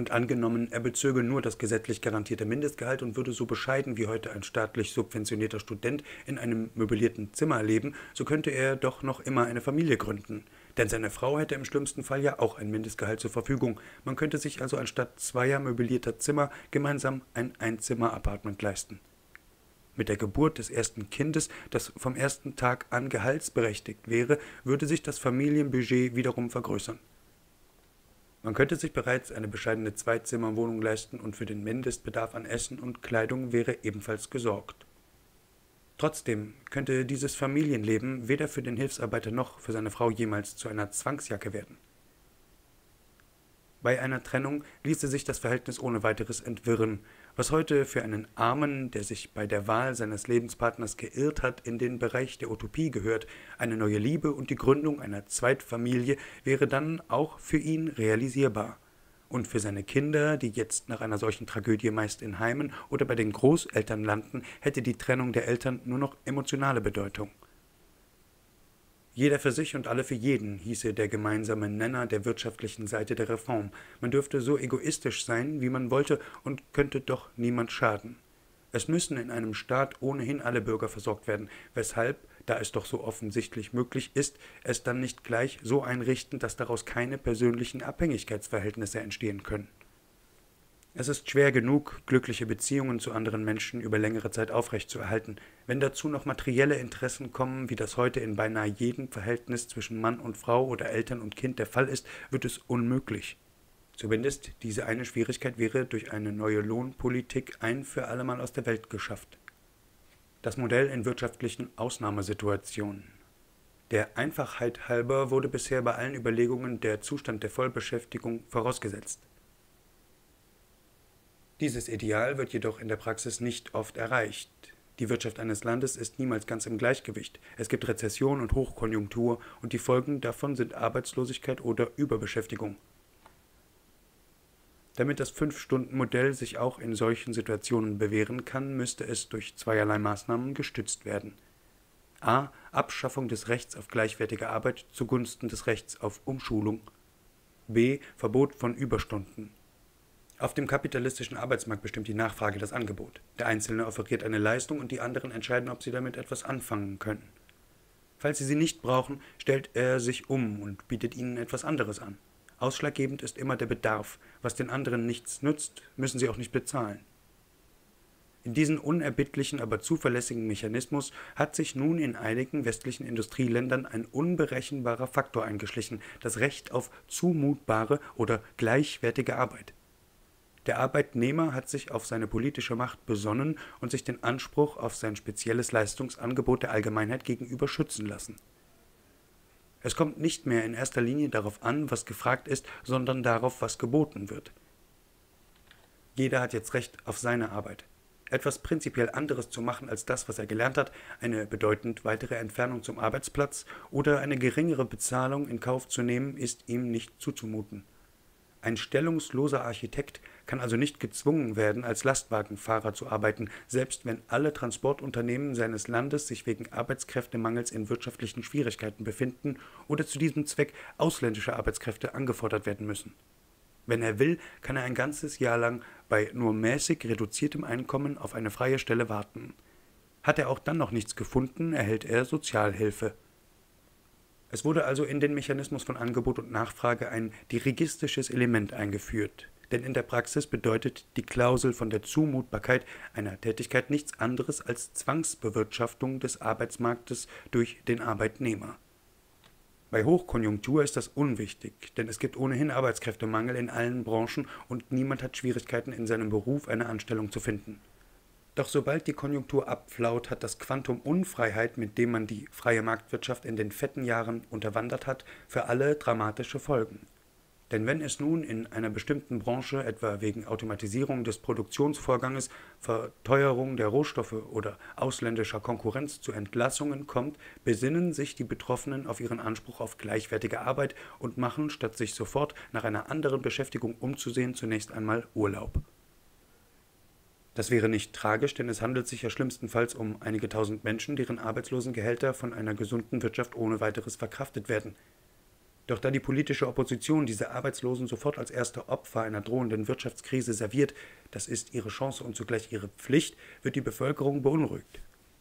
Und angenommen, er bezöge nur das gesetzlich garantierte Mindestgehalt und würde so bescheiden wie heute ein staatlich subventionierter Student in einem möblierten Zimmer leben, so könnte er doch noch immer eine Familie gründen. Denn seine Frau hätte im schlimmsten Fall ja auch ein Mindestgehalt zur Verfügung. Man könnte sich also anstatt zweier möblierter Zimmer gemeinsam ein Einzimmer-Apartment leisten. Mit der Geburt des ersten Kindes, das vom ersten Tag an gehaltsberechtigt wäre, würde sich das Familienbudget wiederum vergrößern. Man könnte sich bereits eine bescheidene Zweizimmerwohnung leisten und für den Mindestbedarf an Essen und Kleidung wäre ebenfalls gesorgt. Trotzdem könnte dieses Familienleben weder für den Hilfsarbeiter noch für seine Frau jemals zu einer Zwangsjacke werden. Bei einer Trennung ließe sich das Verhältnis ohne weiteres entwirren, was heute für einen Armen, der sich bei der Wahl seines Lebenspartners geirrt hat, in den Bereich der Utopie gehört, eine neue Liebe und die Gründung einer Zweitfamilie wäre dann auch für ihn realisierbar. Und für seine Kinder, die jetzt nach einer solchen Tragödie meist in Heimen oder bei den Großeltern landen, hätte die Trennung der Eltern nur noch emotionale Bedeutung. Jeder für sich und alle für jeden hieße der gemeinsame Nenner der wirtschaftlichen Seite der Reform. Man dürfte so egoistisch sein, wie man wollte, und könnte doch niemand schaden. Es müssen in einem Staat ohnehin alle Bürger versorgt werden, weshalb, da es doch so offensichtlich möglich ist, es dann nicht gleich so einrichten, dass daraus keine persönlichen Abhängigkeitsverhältnisse entstehen können. Es ist schwer genug, glückliche Beziehungen zu anderen Menschen über längere Zeit aufrechtzuerhalten. Wenn dazu noch materielle Interessen kommen, wie das heute in beinahe jedem Verhältnis zwischen Mann und Frau oder Eltern und Kind der Fall ist, wird es unmöglich. Zumindest diese eine Schwierigkeit wäre durch eine neue Lohnpolitik ein für allemal aus der Welt geschafft. Das Modell in wirtschaftlichen Ausnahmesituationen. Der Einfachheit halber wurde bisher bei allen Überlegungen der Zustand der Vollbeschäftigung vorausgesetzt. Dieses Ideal wird jedoch in der Praxis nicht oft erreicht. Die Wirtschaft eines Landes ist niemals ganz im Gleichgewicht. Es gibt Rezession und Hochkonjunktur und die Folgen davon sind Arbeitslosigkeit oder Überbeschäftigung. Damit das Fünf-Stunden-Modell sich auch in solchen Situationen bewähren kann, müsste es durch zweierlei Maßnahmen gestützt werden. a. Abschaffung des Rechts auf gleichwertige Arbeit zugunsten des Rechts auf Umschulung. b. Verbot von Überstunden. Auf dem kapitalistischen Arbeitsmarkt bestimmt die Nachfrage das Angebot. Der Einzelne offeriert eine Leistung und die anderen entscheiden, ob sie damit etwas anfangen können. Falls sie sie nicht brauchen, stellt er sich um und bietet ihnen etwas anderes an. Ausschlaggebend ist immer der Bedarf. Was den anderen nichts nützt, müssen sie auch nicht bezahlen. In diesen unerbittlichen, aber zuverlässigen Mechanismus hat sich nun in einigen westlichen Industrieländern ein unberechenbarer Faktor eingeschlichen, das Recht auf zumutbare oder gleichwertige Arbeit. Der Arbeitnehmer hat sich auf seine politische Macht besonnen und sich den Anspruch auf sein spezielles Leistungsangebot der Allgemeinheit gegenüber schützen lassen. Es kommt nicht mehr in erster Linie darauf an, was gefragt ist, sondern darauf, was geboten wird. Jeder hat jetzt Recht auf seine Arbeit. Etwas prinzipiell anderes zu machen als das, was er gelernt hat, eine bedeutend weitere Entfernung zum Arbeitsplatz oder eine geringere Bezahlung in Kauf zu nehmen, ist ihm nicht zuzumuten. Ein stellungsloser Architekt kann also nicht gezwungen werden, als Lastwagenfahrer zu arbeiten, selbst wenn alle Transportunternehmen seines Landes sich wegen Arbeitskräftemangels in wirtschaftlichen Schwierigkeiten befinden oder zu diesem Zweck ausländische Arbeitskräfte angefordert werden müssen. Wenn er will, kann er ein ganzes Jahr lang bei nur mäßig reduziertem Einkommen auf eine freie Stelle warten. Hat er auch dann noch nichts gefunden, erhält er Sozialhilfe. Es wurde also in den Mechanismus von Angebot und Nachfrage ein dirigistisches Element eingeführt, denn in der Praxis bedeutet die Klausel von der Zumutbarkeit einer Tätigkeit nichts anderes als Zwangsbewirtschaftung des Arbeitsmarktes durch den Arbeitnehmer. Bei Hochkonjunktur ist das unwichtig, denn es gibt ohnehin Arbeitskräftemangel in allen Branchen und niemand hat Schwierigkeiten in seinem Beruf eine Anstellung zu finden. Doch sobald die Konjunktur abflaut, hat das Quantum Unfreiheit, mit dem man die freie Marktwirtschaft in den fetten Jahren unterwandert hat, für alle dramatische Folgen. Denn wenn es nun in einer bestimmten Branche, etwa wegen Automatisierung des Produktionsvorganges, Verteuerung der Rohstoffe oder ausländischer Konkurrenz zu Entlassungen kommt, besinnen sich die Betroffenen auf ihren Anspruch auf gleichwertige Arbeit und machen, statt sich sofort nach einer anderen Beschäftigung umzusehen, zunächst einmal Urlaub. Das wäre nicht tragisch, denn es handelt sich ja schlimmstenfalls um einige tausend Menschen, deren Arbeitslosengehälter von einer gesunden Wirtschaft ohne weiteres verkraftet werden. Doch da die politische Opposition diese Arbeitslosen sofort als erste Opfer einer drohenden Wirtschaftskrise serviert, das ist ihre Chance und zugleich ihre Pflicht, wird die Bevölkerung beunruhigt.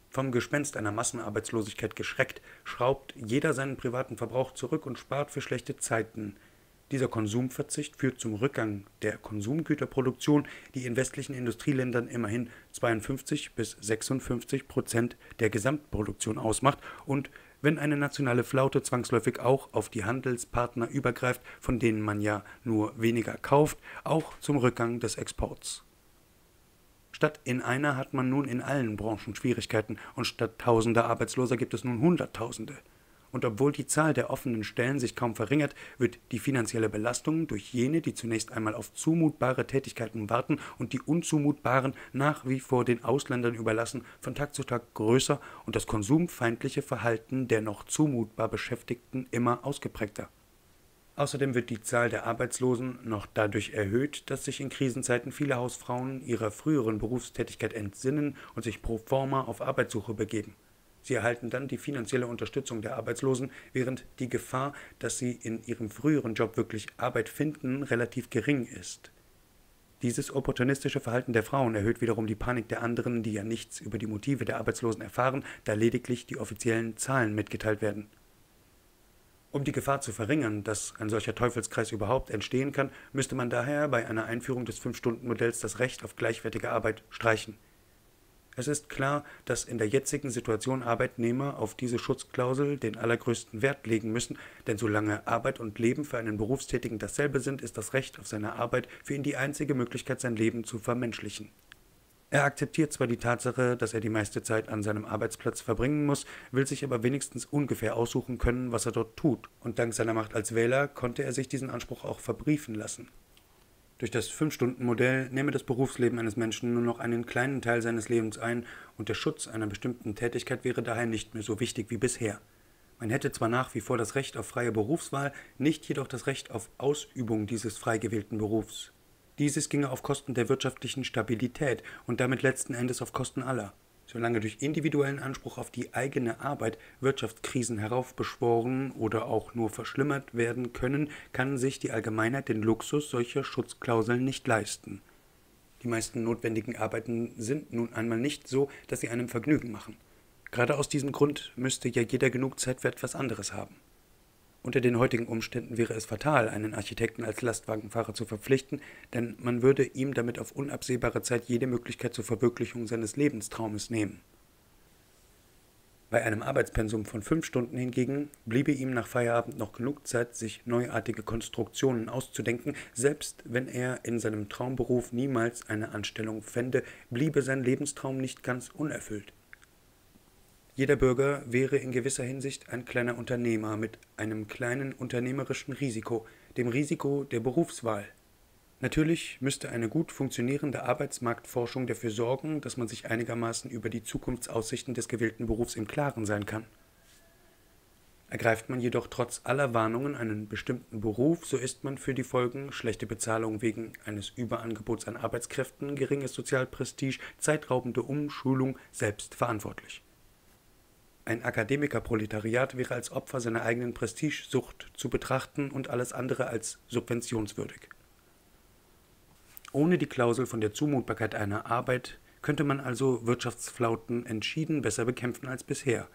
Vom Gespenst einer Massenarbeitslosigkeit geschreckt, schraubt jeder seinen privaten Verbrauch zurück und spart für schlechte Zeiten – dieser Konsumverzicht führt zum Rückgang der Konsumgüterproduktion, die in westlichen Industrieländern immerhin 52 bis 56 Prozent der Gesamtproduktion ausmacht und wenn eine nationale Flaute zwangsläufig auch auf die Handelspartner übergreift, von denen man ja nur weniger kauft, auch zum Rückgang des Exports. Statt in einer hat man nun in allen Branchen Schwierigkeiten und statt tausender Arbeitsloser gibt es nun Hunderttausende. Und obwohl die Zahl der offenen Stellen sich kaum verringert, wird die finanzielle Belastung durch jene, die zunächst einmal auf zumutbare Tätigkeiten warten und die unzumutbaren nach wie vor den Ausländern überlassen, von Tag zu Tag größer und das konsumfeindliche Verhalten der noch zumutbar Beschäftigten immer ausgeprägter. Außerdem wird die Zahl der Arbeitslosen noch dadurch erhöht, dass sich in Krisenzeiten viele Hausfrauen ihrer früheren Berufstätigkeit entsinnen und sich pro forma auf Arbeitssuche begeben. Sie erhalten dann die finanzielle Unterstützung der Arbeitslosen, während die Gefahr, dass sie in ihrem früheren Job wirklich Arbeit finden, relativ gering ist. Dieses opportunistische Verhalten der Frauen erhöht wiederum die Panik der anderen, die ja nichts über die Motive der Arbeitslosen erfahren, da lediglich die offiziellen Zahlen mitgeteilt werden. Um die Gefahr zu verringern, dass ein solcher Teufelskreis überhaupt entstehen kann, müsste man daher bei einer Einführung des Fünf-Stunden-Modells das Recht auf gleichwertige Arbeit streichen. Es ist klar, dass in der jetzigen Situation Arbeitnehmer auf diese Schutzklausel den allergrößten Wert legen müssen, denn solange Arbeit und Leben für einen Berufstätigen dasselbe sind, ist das Recht auf seine Arbeit für ihn die einzige Möglichkeit, sein Leben zu vermenschlichen. Er akzeptiert zwar die Tatsache, dass er die meiste Zeit an seinem Arbeitsplatz verbringen muss, will sich aber wenigstens ungefähr aussuchen können, was er dort tut, und dank seiner Macht als Wähler konnte er sich diesen Anspruch auch verbriefen lassen. Durch das Fünf-Stunden-Modell nehme das Berufsleben eines Menschen nur noch einen kleinen Teil seines Lebens ein und der Schutz einer bestimmten Tätigkeit wäre daher nicht mehr so wichtig wie bisher. Man hätte zwar nach wie vor das Recht auf freie Berufswahl, nicht jedoch das Recht auf Ausübung dieses frei gewählten Berufs. Dieses ginge auf Kosten der wirtschaftlichen Stabilität und damit letzten Endes auf Kosten aller. Solange durch individuellen Anspruch auf die eigene Arbeit Wirtschaftskrisen heraufbeschworen oder auch nur verschlimmert werden können, kann sich die Allgemeinheit den Luxus solcher Schutzklauseln nicht leisten. Die meisten notwendigen Arbeiten sind nun einmal nicht so, dass sie einem Vergnügen machen. Gerade aus diesem Grund müsste ja jeder genug Zeit für etwas anderes haben. Unter den heutigen Umständen wäre es fatal, einen Architekten als Lastwagenfahrer zu verpflichten, denn man würde ihm damit auf unabsehbare Zeit jede Möglichkeit zur Verwirklichung seines Lebenstraumes nehmen. Bei einem Arbeitspensum von fünf Stunden hingegen bliebe ihm nach Feierabend noch genug Zeit, sich neuartige Konstruktionen auszudenken, selbst wenn er in seinem Traumberuf niemals eine Anstellung fände, bliebe sein Lebenstraum nicht ganz unerfüllt. Jeder Bürger wäre in gewisser Hinsicht ein kleiner Unternehmer mit einem kleinen unternehmerischen Risiko, dem Risiko der Berufswahl. Natürlich müsste eine gut funktionierende Arbeitsmarktforschung dafür sorgen, dass man sich einigermaßen über die Zukunftsaussichten des gewählten Berufs im Klaren sein kann. Ergreift man jedoch trotz aller Warnungen einen bestimmten Beruf, so ist man für die Folgen schlechte Bezahlung wegen eines Überangebots an Arbeitskräften, geringes Sozialprestige, zeitraubende Umschulung selbst verantwortlich. Ein Akademikerproletariat wäre als Opfer seiner eigenen Prestigesucht zu betrachten und alles andere als subventionswürdig. Ohne die Klausel von der Zumutbarkeit einer Arbeit könnte man also Wirtschaftsflauten entschieden besser bekämpfen als bisher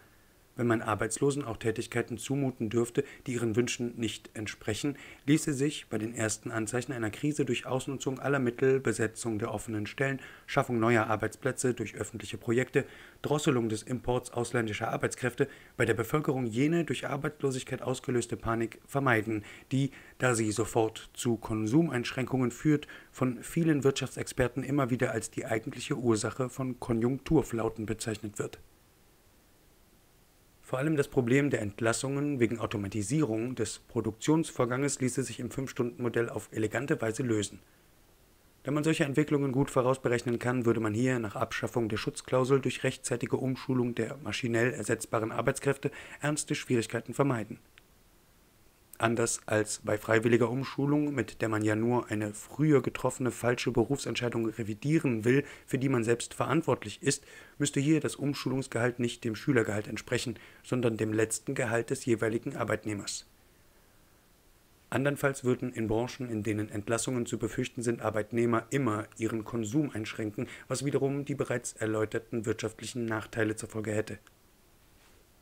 wenn man Arbeitslosen auch Tätigkeiten zumuten dürfte, die ihren Wünschen nicht entsprechen, ließe sich bei den ersten Anzeichen einer Krise durch Ausnutzung aller Mittel, Besetzung der offenen Stellen, Schaffung neuer Arbeitsplätze durch öffentliche Projekte, Drosselung des Imports ausländischer Arbeitskräfte bei der Bevölkerung jene durch Arbeitslosigkeit ausgelöste Panik vermeiden, die, da sie sofort zu Konsumeinschränkungen führt, von vielen Wirtschaftsexperten immer wieder als die eigentliche Ursache von Konjunkturflauten bezeichnet wird vor allem das Problem der Entlassungen wegen Automatisierung des Produktionsvorganges ließe sich im Fünf-Stunden-Modell auf elegante Weise lösen. Da man solche Entwicklungen gut vorausberechnen kann, würde man hier nach Abschaffung der Schutzklausel durch rechtzeitige Umschulung der maschinell ersetzbaren Arbeitskräfte ernste Schwierigkeiten vermeiden Anders als bei freiwilliger Umschulung, mit der man ja nur eine früher getroffene falsche Berufsentscheidung revidieren will, für die man selbst verantwortlich ist, müsste hier das Umschulungsgehalt nicht dem Schülergehalt entsprechen, sondern dem letzten Gehalt des jeweiligen Arbeitnehmers. Andernfalls würden in Branchen, in denen Entlassungen zu befürchten sind, Arbeitnehmer immer ihren Konsum einschränken, was wiederum die bereits erläuterten wirtschaftlichen Nachteile zur Folge hätte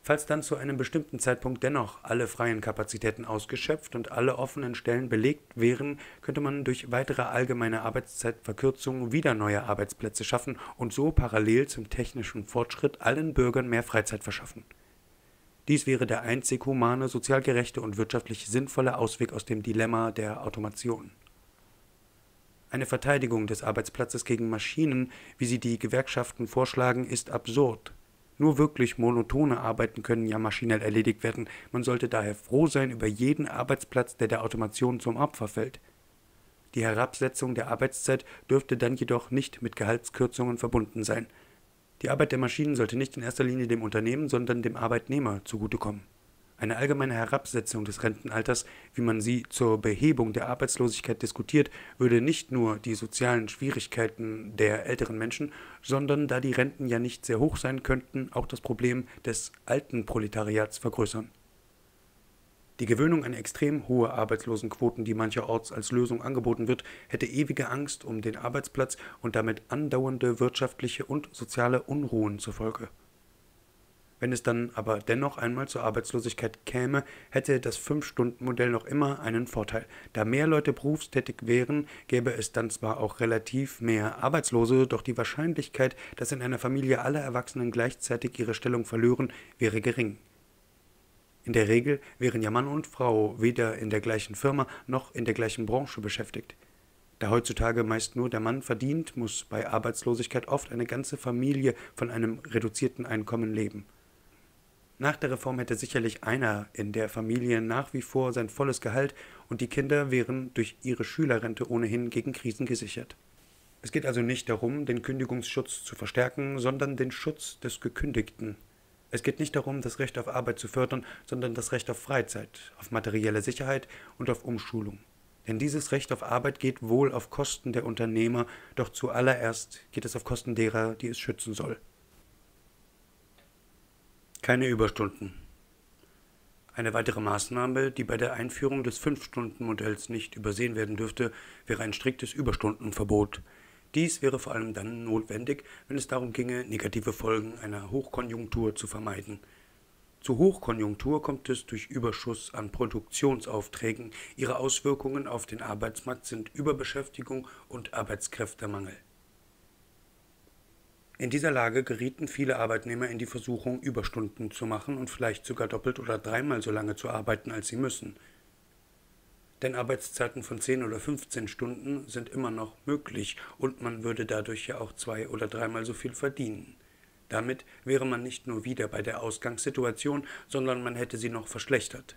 Falls dann zu einem bestimmten Zeitpunkt dennoch alle freien Kapazitäten ausgeschöpft und alle offenen Stellen belegt wären, könnte man durch weitere allgemeine Arbeitszeitverkürzung wieder neue Arbeitsplätze schaffen und so parallel zum technischen Fortschritt allen Bürgern mehr Freizeit verschaffen. Dies wäre der einzig humane, sozial gerechte und wirtschaftlich sinnvolle Ausweg aus dem Dilemma der Automation. Eine Verteidigung des Arbeitsplatzes gegen Maschinen, wie sie die Gewerkschaften vorschlagen, ist absurd nur wirklich monotone Arbeiten können ja maschinell erledigt werden, man sollte daher froh sein über jeden Arbeitsplatz, der der Automation zum Opfer fällt. Die Herabsetzung der Arbeitszeit dürfte dann jedoch nicht mit Gehaltskürzungen verbunden sein. Die Arbeit der Maschinen sollte nicht in erster Linie dem Unternehmen, sondern dem Arbeitnehmer zugutekommen eine allgemeine Herabsetzung des Rentenalters, wie man sie zur Behebung der Arbeitslosigkeit diskutiert, würde nicht nur die sozialen Schwierigkeiten der älteren Menschen, sondern da die Renten ja nicht sehr hoch sein könnten, auch das Problem des alten Proletariats vergrößern. Die Gewöhnung an extrem hohe Arbeitslosenquoten, die mancherorts als Lösung angeboten wird, hätte ewige Angst um den Arbeitsplatz und damit andauernde wirtschaftliche und soziale Unruhen zur Folge. Wenn es dann aber dennoch einmal zur Arbeitslosigkeit käme, hätte das Fünf-Stunden-Modell noch immer einen Vorteil. Da mehr Leute berufstätig wären, gäbe es dann zwar auch relativ mehr Arbeitslose, doch die Wahrscheinlichkeit, dass in einer Familie alle Erwachsenen gleichzeitig ihre Stellung verlören, wäre gering. In der Regel wären ja Mann und Frau weder in der gleichen Firma noch in der gleichen Branche beschäftigt. Da heutzutage meist nur der Mann verdient, muss bei Arbeitslosigkeit oft eine ganze Familie von einem reduzierten Einkommen leben. Nach der Reform hätte sicherlich einer in der Familie nach wie vor sein volles Gehalt und die Kinder wären durch ihre Schülerrente ohnehin gegen Krisen gesichert. Es geht also nicht darum, den Kündigungsschutz zu verstärken, sondern den Schutz des Gekündigten. Es geht nicht darum, das Recht auf Arbeit zu fördern, sondern das Recht auf Freizeit, auf materielle Sicherheit und auf Umschulung. Denn dieses Recht auf Arbeit geht wohl auf Kosten der Unternehmer, doch zuallererst geht es auf Kosten derer, die es schützen soll. Keine Überstunden. Eine weitere Maßnahme, die bei der Einführung des Fünf-Stunden-Modells nicht übersehen werden dürfte, wäre ein striktes Überstundenverbot. Dies wäre vor allem dann notwendig, wenn es darum ginge, negative Folgen einer Hochkonjunktur zu vermeiden. Zu Hochkonjunktur kommt es durch Überschuss an Produktionsaufträgen. Ihre Auswirkungen auf den Arbeitsmarkt sind Überbeschäftigung und Arbeitskräftemangel. In dieser Lage gerieten viele Arbeitnehmer in die Versuchung, Überstunden zu machen und vielleicht sogar doppelt oder dreimal so lange zu arbeiten, als sie müssen. Denn Arbeitszeiten von 10 oder 15 Stunden sind immer noch möglich und man würde dadurch ja auch zwei oder dreimal so viel verdienen. Damit wäre man nicht nur wieder bei der Ausgangssituation, sondern man hätte sie noch verschlechtert.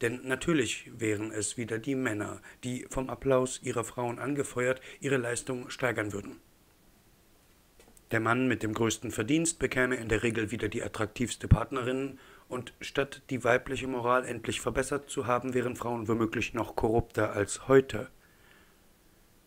Denn natürlich wären es wieder die Männer, die vom Applaus ihrer Frauen angefeuert ihre Leistung steigern würden. Der Mann mit dem größten Verdienst bekäme in der Regel wieder die attraktivste Partnerin, und statt die weibliche Moral endlich verbessert zu haben, wären Frauen womöglich noch korrupter als heute.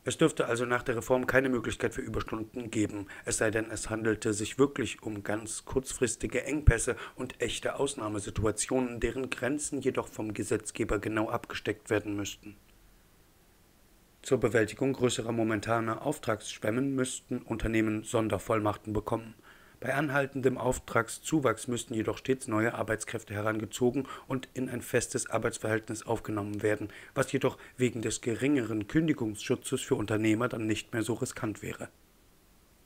Es dürfte also nach der Reform keine Möglichkeit für Überstunden geben, es sei denn, es handelte sich wirklich um ganz kurzfristige Engpässe und echte Ausnahmesituationen, deren Grenzen jedoch vom Gesetzgeber genau abgesteckt werden müssten. Zur Bewältigung größerer momentaner Auftragsschwemmen müssten Unternehmen Sondervollmachten bekommen. Bei anhaltendem Auftragszuwachs müssten jedoch stets neue Arbeitskräfte herangezogen und in ein festes Arbeitsverhältnis aufgenommen werden, was jedoch wegen des geringeren Kündigungsschutzes für Unternehmer dann nicht mehr so riskant wäre.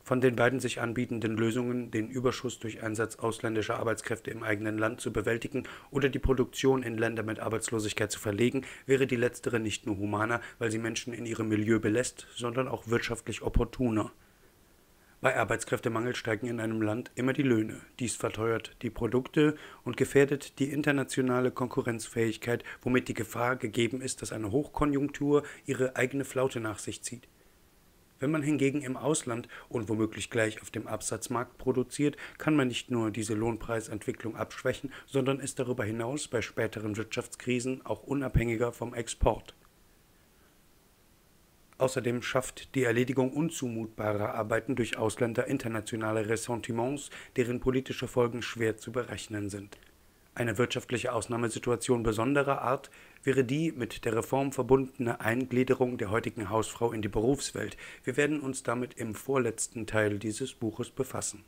Von den beiden sich anbietenden Lösungen, den Überschuss durch Einsatz ausländischer Arbeitskräfte im eigenen Land zu bewältigen oder die Produktion in Länder mit Arbeitslosigkeit zu verlegen, wäre die letztere nicht nur humaner, weil sie Menschen in ihrem Milieu belässt, sondern auch wirtschaftlich opportuner. Bei Arbeitskräftemangel steigen in einem Land immer die Löhne. Dies verteuert die Produkte und gefährdet die internationale Konkurrenzfähigkeit, womit die Gefahr gegeben ist, dass eine Hochkonjunktur ihre eigene Flaute nach sich zieht. Wenn man hingegen im Ausland und womöglich gleich auf dem Absatzmarkt produziert, kann man nicht nur diese Lohnpreisentwicklung abschwächen, sondern ist darüber hinaus bei späteren Wirtschaftskrisen auch unabhängiger vom Export. Außerdem schafft die Erledigung unzumutbarer Arbeiten durch Ausländer internationale Ressentiments, deren politische Folgen schwer zu berechnen sind eine wirtschaftliche Ausnahmesituation besonderer Art wäre die mit der Reform verbundene Eingliederung der heutigen Hausfrau in die Berufswelt. Wir werden uns damit im vorletzten Teil dieses Buches befassen